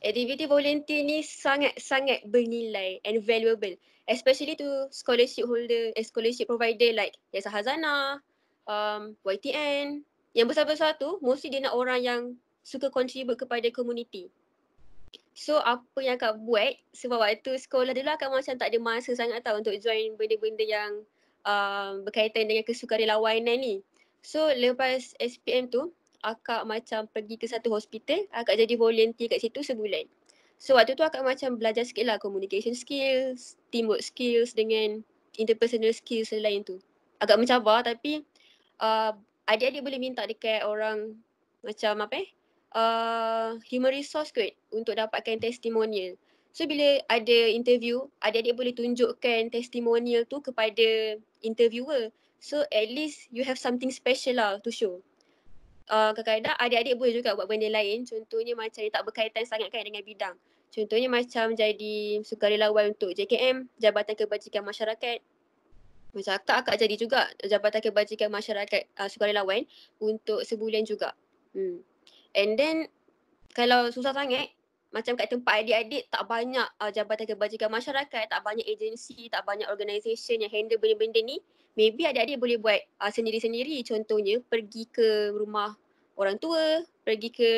S4: Aktiviti volunteer ni sangat-sangat bernilai and valuable especially to scholarship holder, eh, scholarship provider like Yasa Hazana, um, YTN. Yang besar-besar tu, mostly dia nak orang yang suka contribute kepada community. So apa yang akak buat, sebab waktu sekolah dulu akak macam tak ada masa sangat tau untuk join benda-benda yang um, berkaitan dengan kesukarelawanan ni. So lepas SPM tu, akak macam pergi ke satu hospital, akak jadi volunteer kat situ sebulan. So waktu tu akak macam belajar sikit lah communication skills, teamwork skills dengan interpersonal skills lain tu. Agak mencabar tapi uh, adik-adik boleh minta dekat orang macam apa eh? Uh, human resource kot untuk dapatkan testimonial. So bila ada interview, adik-adik boleh tunjukkan testimonial tu kepada interviewer. So at least you have something special lah to show. Uh, kadang-kadang adik-adik boleh juga buat benda lain. Contohnya macam yang tak berkaitan sangat kan dengan bidang. Contohnya macam jadi sukarelawan untuk JKM, Jabatan Kebajikan Masyarakat. Macam akak, akak jadi juga Jabatan Kebajikan Masyarakat uh, sukarelawan untuk sebulan juga. Hmm. And then kalau susah sangat, macam kat tempat adik-adik tak banyak uh, jabatan kebajikan masyarakat, tak banyak agensi, tak banyak organisation yang handle benda-benda ni, maybe adik-adik boleh buat uh, sendiri-sendiri. Contohnya pergi ke rumah orang tua, pergi ke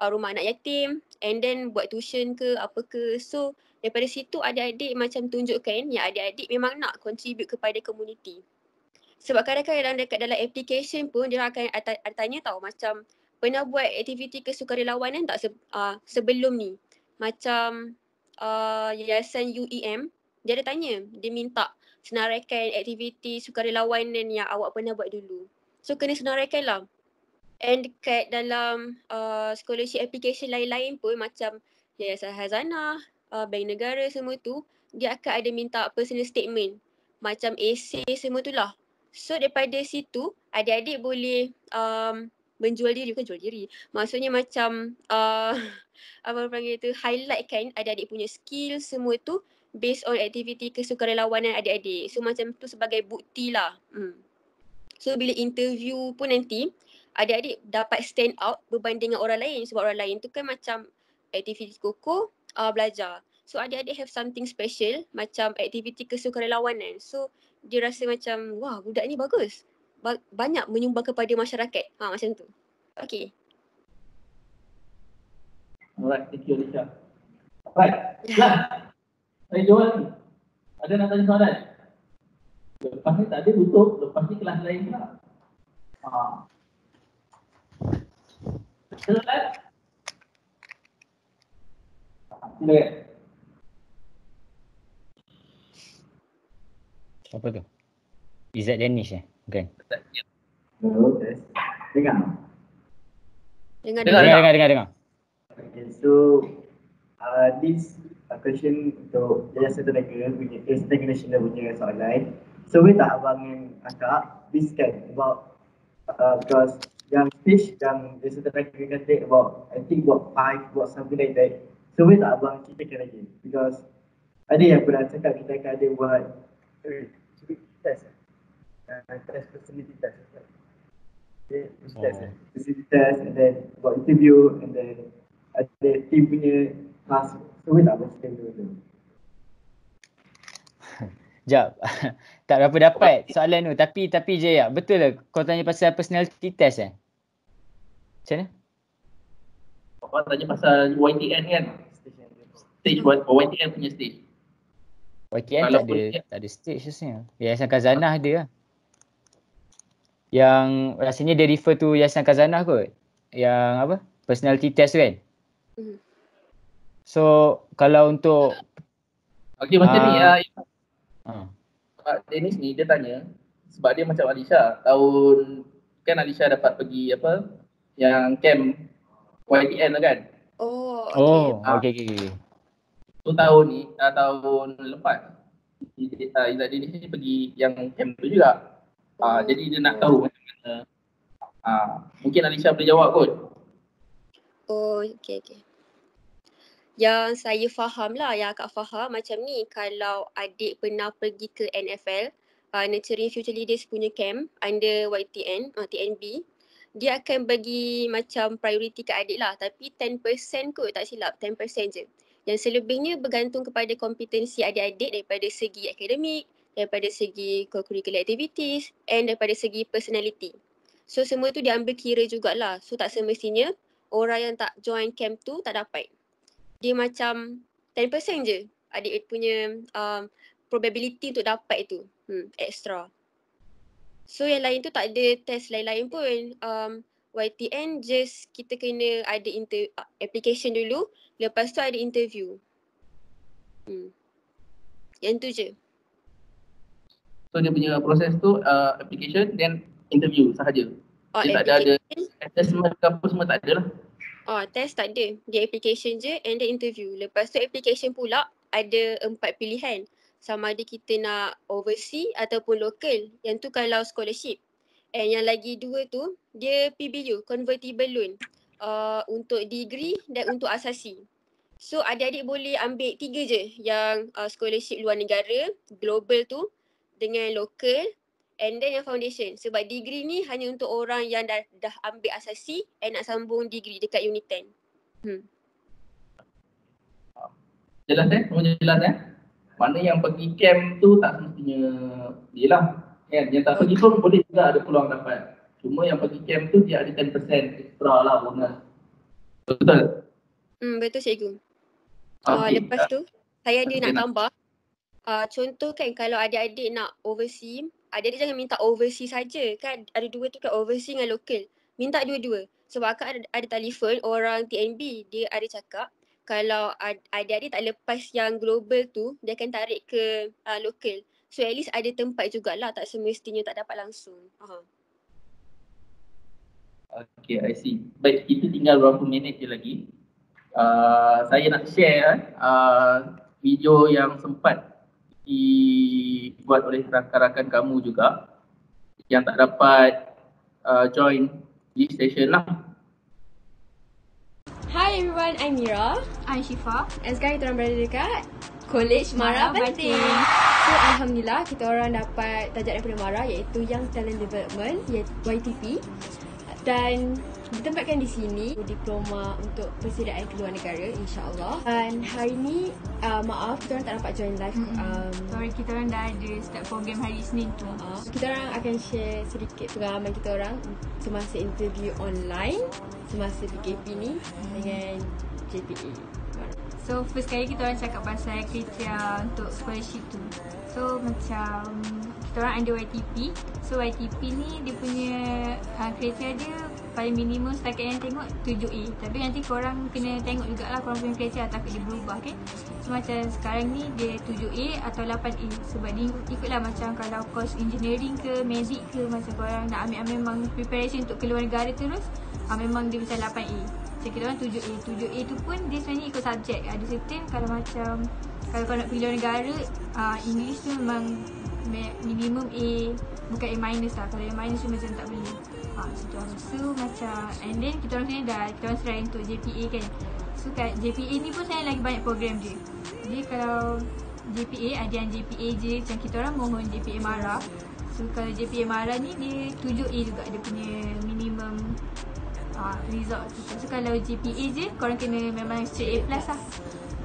S4: uh, rumah anak yatim and then buat tuition ke apa ke. So daripada situ adik-adik macam tunjukkan yang adik-adik memang nak contribute kepada community. Sebab kadang-kadang dekat dalam application pun dia akan tanya tahu macam pernah buat aktiviti kesukarelawanan tak se- uh, sebelum ni? Macam uh, Yayasan UEM, dia ada tanya, dia minta senaraikan aktiviti sukarelawanan yang awak pernah buat dulu. So kena senaraikan lah. And dekat dalam uh, scholarship application lain-lain pun macam Yayasan Hazanah, uh, Bank Negara semua tu, dia akan ada minta personal statement. Macam essay semua tu lah. So daripada situ, adik-adik boleh um, menjual diri bukan jual diri. Maksudnya macam uh, (laughs) apa panggil tu highlight kan adik-adik punya skill semua tu based on aktiviti kesukarelawanan adik-adik. So macam tu sebagai bukti lah. Hmm. So bila interview pun nanti adik-adik dapat stand out berbanding dengan orang lain sebab orang lain tu kan macam aktiviti koko uh, belajar. So adik-adik have something special macam aktiviti kesukarelawanan. So dia rasa macam wah budak ni bagus banyak menyumbang kepada masyarakat. Ha macam tu. Okay.
S2: Alright, thank you Alicia. Right, Lan. Saya jawab ni. Ada nak tanya soalan? Lepas ni tak ada tutup, lepas ni kelas lain pula. Ha. Silakan. Silakan.
S3: Apa tu? Izzat Danish eh? Bukan?
S6: Test. Dengar?
S4: Dengar,
S2: Dengar,
S3: Dengar, dengar, dengar. dengar.
S6: Okay, so uh, this uh, question untuk Yayasan Tenaga punya, Tenaga Nasional punya soalan. So, boleh tak abang dan akak discuss about uh, because yang stage yang Yayasan Tenaga kata about, I think about five, about something like that. Boleh tak abang ceritakan lagi? Because ada yang pernah cakap kita akan ada buat eh, test uh, test personality test. Okay, oh. test, eh? personality test and then buat interview and then ada team punya. So, boleh tak bercerita dulu? (laughs)
S3: Jap. (laughs) tak berapa dapat soalan tu. Tapi tapi je ya. Betul lah kau tanya pasal personality test eh? Macam mana?
S2: Apa tanya pasal YTN kan? Stage oh, YTN punya stage.
S3: YTN tak ada, tak ada stage rasanya. Yayasan Kazanah ada lah. Yang rasanya dia refer tu Yayasan Kazanah kot. Yang apa? Personality test tu kan?
S4: Mhm.
S3: So kalau untuk
S2: Okey macam ni
S3: Ah.
S2: ya.
S3: uh,
S2: Pak Dennis ni dia tanya sebab dia macam Alisha tahun kan Alisha dapat pergi apa yang camp YTN kan.
S4: Oh, okay.
S3: oh
S2: Ah.
S3: okey okey
S2: Tu tahun ni uh, tahun lepas uh, Izzat Dennis ni pergi yang camp tu juga. Uh, jadi dia nak tahu macam mana. Uh, mungkin Alisha boleh jawab kot.
S4: Oh, okay, okay. Yang saya faham lah, yang akak faham macam ni kalau adik pernah pergi ke NFL, uh, Nurturing Future Leaders punya camp under YTN, uh, TNB, dia akan bagi macam priority ke adik lah tapi 10% kot tak silap, 10% je. Yang selebihnya bergantung kepada kompetensi adik-adik daripada segi akademik, daripada segi co-curricular activities and daripada segi personality. So semua tu diambil kira jugalah. So tak semestinya orang yang tak join camp tu tak dapat. Dia macam 10% je adik punya um, probability untuk dapat tu. Hmm, extra. So yang lain tu tak ada test lain-lain pun. Um, YTN just kita kena ada inter- application dulu. Lepas tu ada interview. Hmm. Yang tu je.
S2: So dia punya proses tu uh, application then interview sahaja.
S4: Oh,
S2: Dia tak ada ada assessment ke apa semua tak ada lah.
S4: Oh, test tak ada. Dia application je and then interview. Lepas tu application pula ada empat pilihan. Sama ada kita nak overseas ataupun local. Yang tu kalau scholarship. And yang lagi dua tu, dia PBU, convertible loan. Uh, untuk degree dan untuk asasi. So adik-adik boleh ambil tiga je yang uh, scholarship luar negara, global tu dengan local and then yang foundation. Sebab degree ni hanya untuk orang yang dah, dah ambil asasi and nak sambung degree dekat unit 10. Hmm.
S2: Jelas eh? Semua jelas eh? Mana yang pergi camp tu tak semestinya dia lah. Kan? Yang tak pergi pun boleh juga ada peluang dapat. Cuma yang pergi camp tu dia ada 10% extra lah bonus. Betul?
S4: Hmm, betul cikgu. Uh,
S2: Okay.
S4: lepas tu, saya ada
S2: Okay,
S4: nak
S2: nak-
S4: tambah. Uh, contoh kan kalau adik-adik nak overseas, adik-adik jangan minta overseas saja kan. Ada dua tu kan overseas dengan local. Minta dua-dua. Sebab akak ada, ada telefon orang TNB. Dia ada cakap kalau ad- adik-adik tak lepas yang global tu, dia akan tarik ke uh, local. So at least ada tempat jugalah. Tak semestinya tak dapat langsung. Uh-huh.
S2: Okay, I see. Baik, kita tinggal berapa minit je lagi. Uh, saya nak share uh, video yang sempat dibuat oleh rakan-rakan kamu juga yang tak dapat uh, join di session lah.
S7: Hi everyone, I'm Mira
S8: I'm Syifa.
S7: and sekarang kita orang berada dekat College Mara
S8: Mara
S7: Banting. So Alhamdulillah kita orang dapat tajak daripada Mara iaitu Young Talent Development YTP dan ditempatkan di sini diploma untuk persediaan keluar negara insyaAllah dan hari ni uh, maaf kita orang tak dapat join live
S8: Mm-mm.
S7: um,
S8: Sorry kita orang dah ada start program hari Isnin tu.
S7: Uh, kita orang akan share sedikit pengalaman kita orang semasa interview online semasa PKP ni dengan JPA.
S8: So first kali kita orang cakap pasal kriteria untuk scholarship tu. So macam kita orang under YTP. So YTP ni dia punya uh, kriteria dia paling minimum setakat yang tengok 7A. Tapi nanti korang kena tengok jugalah korang punya kriteria takut dia berubah kan. So macam sekarang ni dia 7A atau 8A sebab dia ikutlah macam kalau course engineering ke medik ke macam korang nak ambil memang preparation untuk keluar negara terus uh, memang dia macam 8A. Macam kita orang 7A. 7A tu pun dia sebenarnya ikut subjek. Ada certain kalau macam kalau kau nak pergi luar negara, uh, English tu memang me- minimum A bukan A minus lah. Kalau A minus tu macam tak boleh. Ha, macam tu. So macam and then kita orang sebenarnya dah kita orang try untuk JPA kan. So kat JPA ni pun saya lagi banyak program dia. Jadi kalau JPA ada yang JPA je macam kita orang mohon JPA Mara. So kalau JPA Mara ni dia 7A juga dia punya minimum uh, result kita. So kalau GPA je korang kena memang straight A plus lah.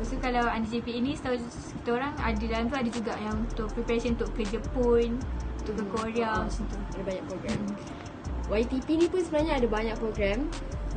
S8: Lepas tu kalau under GPA ni setahu kita orang ada dalam tu ada juga yang untuk preparation untuk ke Jepun, untuk ke Korea macam tu.
S7: Ada banyak program. YTP ni pun sebenarnya ada banyak program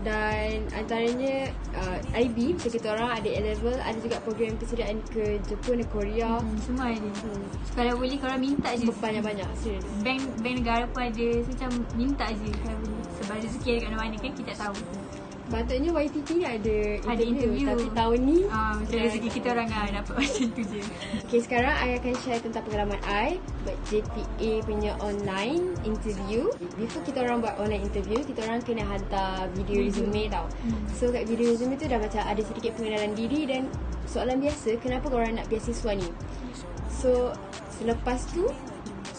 S7: dan antaranya uh, IB macam kita orang ada A level ada juga program persediaan ke Jepun dan Korea
S8: Hmm, semua ada.
S7: hmm.
S8: Kalau boleh korang minta je.
S7: banyak-banyak serius
S8: Bank bank negara pun ada so, macam minta je kalau boleh. Sebab rezeki ada kat mana-mana kan kita tak tahu.
S7: Patutnya ni ada interview,
S8: Ada interview.
S7: tapi tahun ni
S8: Ah, macam
S7: dah-
S8: rezeki kita orang lah dapat (laughs) macam tu je.
S7: Okay sekarang I akan share tentang pengalaman I buat JPA punya online interview. Before kita orang buat online interview, kita orang kena hantar video resume tau.
S8: Hmm.
S7: So kat video resume tu dah macam ada sedikit pengenalan diri dan soalan biasa kenapa korang nak beasiswa ni. So selepas tu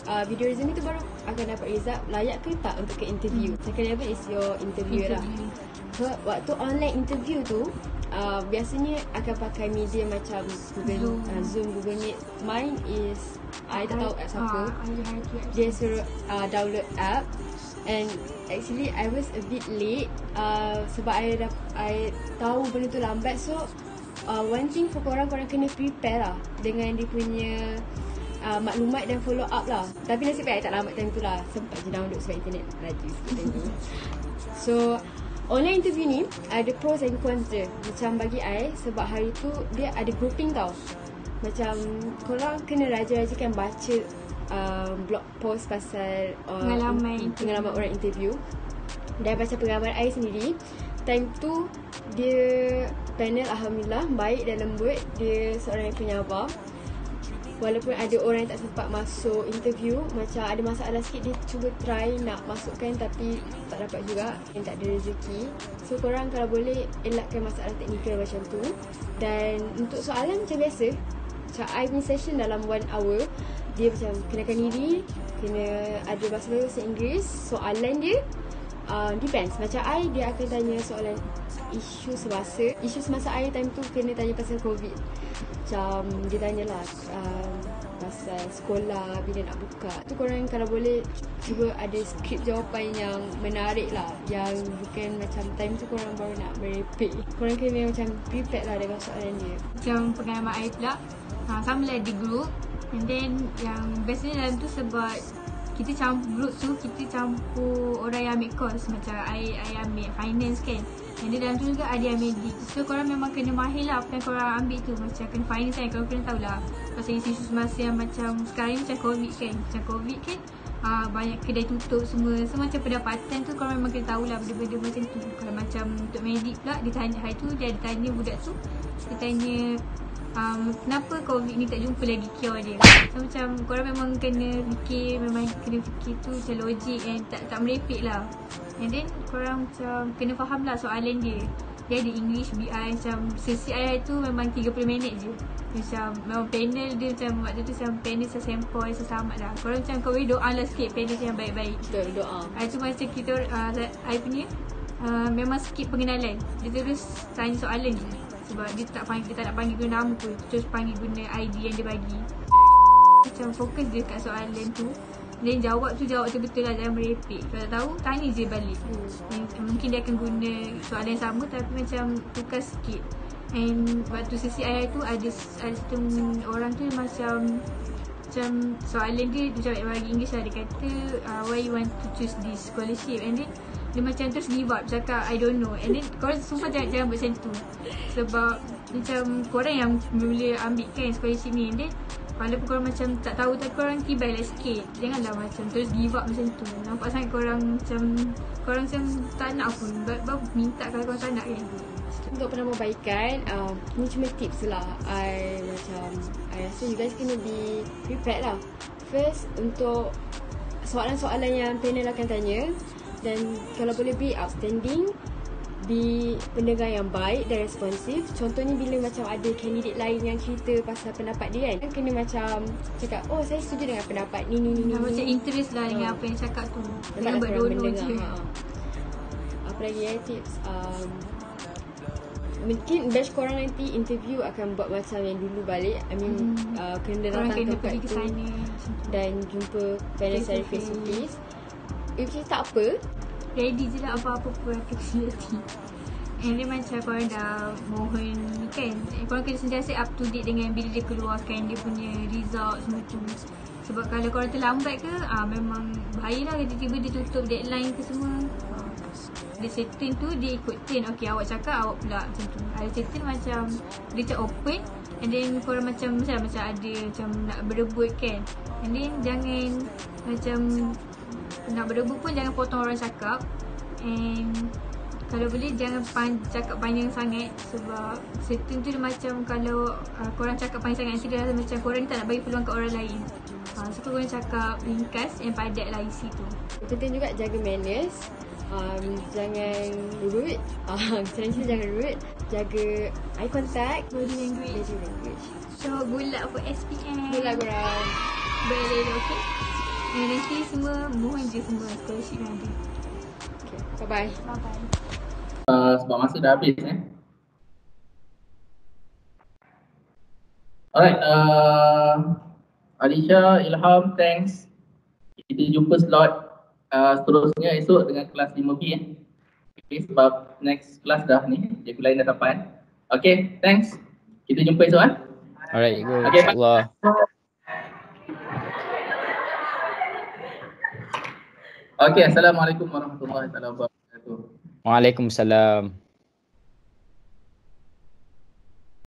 S7: uh, video resume tu baru akan dapat result layak ke tak untuk ke interview. Second level is your interview lah.
S8: Interview.
S7: So, waktu online interview tu uh, biasanya akan pakai media macam Google
S8: Zoom.
S7: Uh, Zoom Google Meet. Mine is I tak tahu kat siapa.
S8: Ah.
S7: Dia suruh uh, download app and actually I was a bit late uh, sebab I dah I tahu benda tu lambat so uh, one thing for korang korang kena prepare lah dengan dia punya uh, maklumat dan follow up lah. Tapi nasib baik tak lambat time tu lah. Sempat je download sebab internet laju sikit tu. So online interview ni ada pros and cons dia. Macam bagi I sebab hari tu dia ada grouping tau. Macam korang kena rajin-rajinkan baca uh, blog post pasal uh,
S8: Pengalaman
S7: in- pengalaman orang interview. Dan baca pengalaman I sendiri Time tu dia panel Alhamdulillah baik dan lembut Dia seorang yang penyabar walaupun ada orang yang tak sempat masuk interview macam ada masalah sikit dia cuba try nak masukkan tapi tak dapat juga yang tak ada rezeki. So korang kalau boleh elakkan masalah teknikal macam tu. Dan untuk soalan macam biasa macam I punya session dalam one hour dia macam kenakan diri kena ada bahasa bahasa Inggeris soalan dia uh, depends. Macam I dia akan tanya soalan isu semasa. Isu semasa I time tu kena tanya pasal covid. Macam dia tanyalah uh, pasal sekolah bila nak buka. Tu korang kalau boleh cuba ada skrip jawapan yang menarik lah. Yang bukan macam time tu korang baru nak merepek korang kena macam prepared lah dengan soalan dia
S8: Macam pengalaman I pula. Ha, Sama lah di group. And then yang bestnya dalam tu sebab kita campur group tu kita campur orang yang ambil course. Macam I, I ambil finance kan. And then dalam tu juga ada yang medik so korang memang kena mahir lah apa yang korang ambil tu. Macam kena finance kan korang kena tahulah pasal isu-isu semasa yang macam sekarang macam covid kan. Macam covid kan uh, banyak kedai tutup semua. So macam pendapatan tu korang memang kena tahulah benda-benda macam tu. Kalau macam untuk medik pula dia tanya hari tu dia tanya budak tu. Dia tanya um, kenapa COVID ni tak jumpa lagi cure dia? So, macam korang memang kena fikir memang kena fikir tu macam logik and tak tak merepek lah. And then korang macam kena faham lah soalan dia. Dia ada English, BI macam sesi I tu memang 30 minit je. Macam memang panel dia macam waktu tu macam panel sesempoi sesamat lah. Korang macam kau boleh doa lah sikit panel yang baik-baik.
S7: Betul doa.
S8: I tu macam kita uh, I punya uh, memang skip pengenalan. Dia terus tanya soalan je sebab dia tak panggil dia tak nak panggil guna nama pun. Terus panggil guna ID yang dia bagi. Macam fokus je kat soalan tu dan jawab tu jawab tu betul lah jangan merepek. Kalau tak tahu tanya je balik. Hmm. mungkin dia akan guna soalan yang sama tapi macam tukar sikit. And waktu sesi ayat tu ada ada satu orang tu macam macam soalan dia dia macam bagi English lah. Dia kata uh, why you want to choose this scholarship? And then dia macam terus give up cakap I don't know. And then korang sumpah jangan, jangan buat macam tu. Sebab macam korang yang mula ambil kan scholarship ni. And then walaupun korang macam tak tahu tapi korang tibai lah sikit. Janganlah macam terus give up macam tu. Nampak sangat korang macam korang macam tak nak pun. Baru minta kalau korang tak nak kan.
S7: Untuk penambahbaikan uh, ni cuma tips lah. I macam I rasa you guys kena be prepared lah. First untuk soalan-soalan yang panel akan tanya dan kalau boleh be outstanding be pendengar yang baik dan responsif contohnya bila macam ada kandidat lain yang cerita pasal pendapat dia kan kena macam cakap oh saya setuju dengan pendapat ni ni ni ni
S8: macam interest lah dengan apa yang cakap tu. Jangan buat dulu je.
S7: Ha. apa lagi ya tips? Um, mungkin batch korang nanti interview akan buat macam yang dulu balik. I mean hmm. uh, kena datang
S8: kena
S7: tempat
S8: pergi ke
S7: tu
S8: sana.
S7: dan jumpa panel secara face to face If tak apa
S8: ready je lah apa-apa pun flexibility (laughs) And then macam korang dah mohon kan Korang kena sentiasa up to date dengan bila dia keluarkan dia punya result semua tu Sebab kalau korang terlambat ke ah memang bahaya lah tiba-tiba dia tutup deadline ke semua. Dia setting tu dia ikut tin Okay awak cakap awak pula macam tu. Ada setting macam dia macam open And then korang macam macam, macam ada macam nak berebut kan. And then jangan macam nak berebut pun jangan potong orang cakap. And kalau boleh jangan pan, cakap panjang sangat sebab setting tu dia macam kalau uh, korang cakap panjang sangat nanti dia rasa macam korang ni tak nak bagi peluang ke orang lain. Uh, so korang cakap ringkas and padat lah isi tu.
S7: Penting juga jaga manners. Um, jangan rude. (laughs) Uh, challenge jangan rude. Jaga eye contact.
S8: Body language.
S7: Body language.
S8: So good luck for SPM
S7: good luck korang.
S8: Boleh okay nanti semua mohon je semua scholarship yang ada
S7: okay, bye bye
S8: bye bye
S2: Uh, sebab masa dah habis eh. Alright, uh, Alisha, Ilham, thanks. Kita jumpa slot uh, seterusnya esok dengan kelas 5B eh. Okay, sebab next kelas dah ni, cikgu lain dah sampai. Okay, thanks. Kita jumpa esok eh.
S3: Alright.
S2: Okay,
S3: InsyaAllah.
S2: Okay, Assalamualaikum warahmatullahi wabarakatuh.
S3: Waalaikumsalam.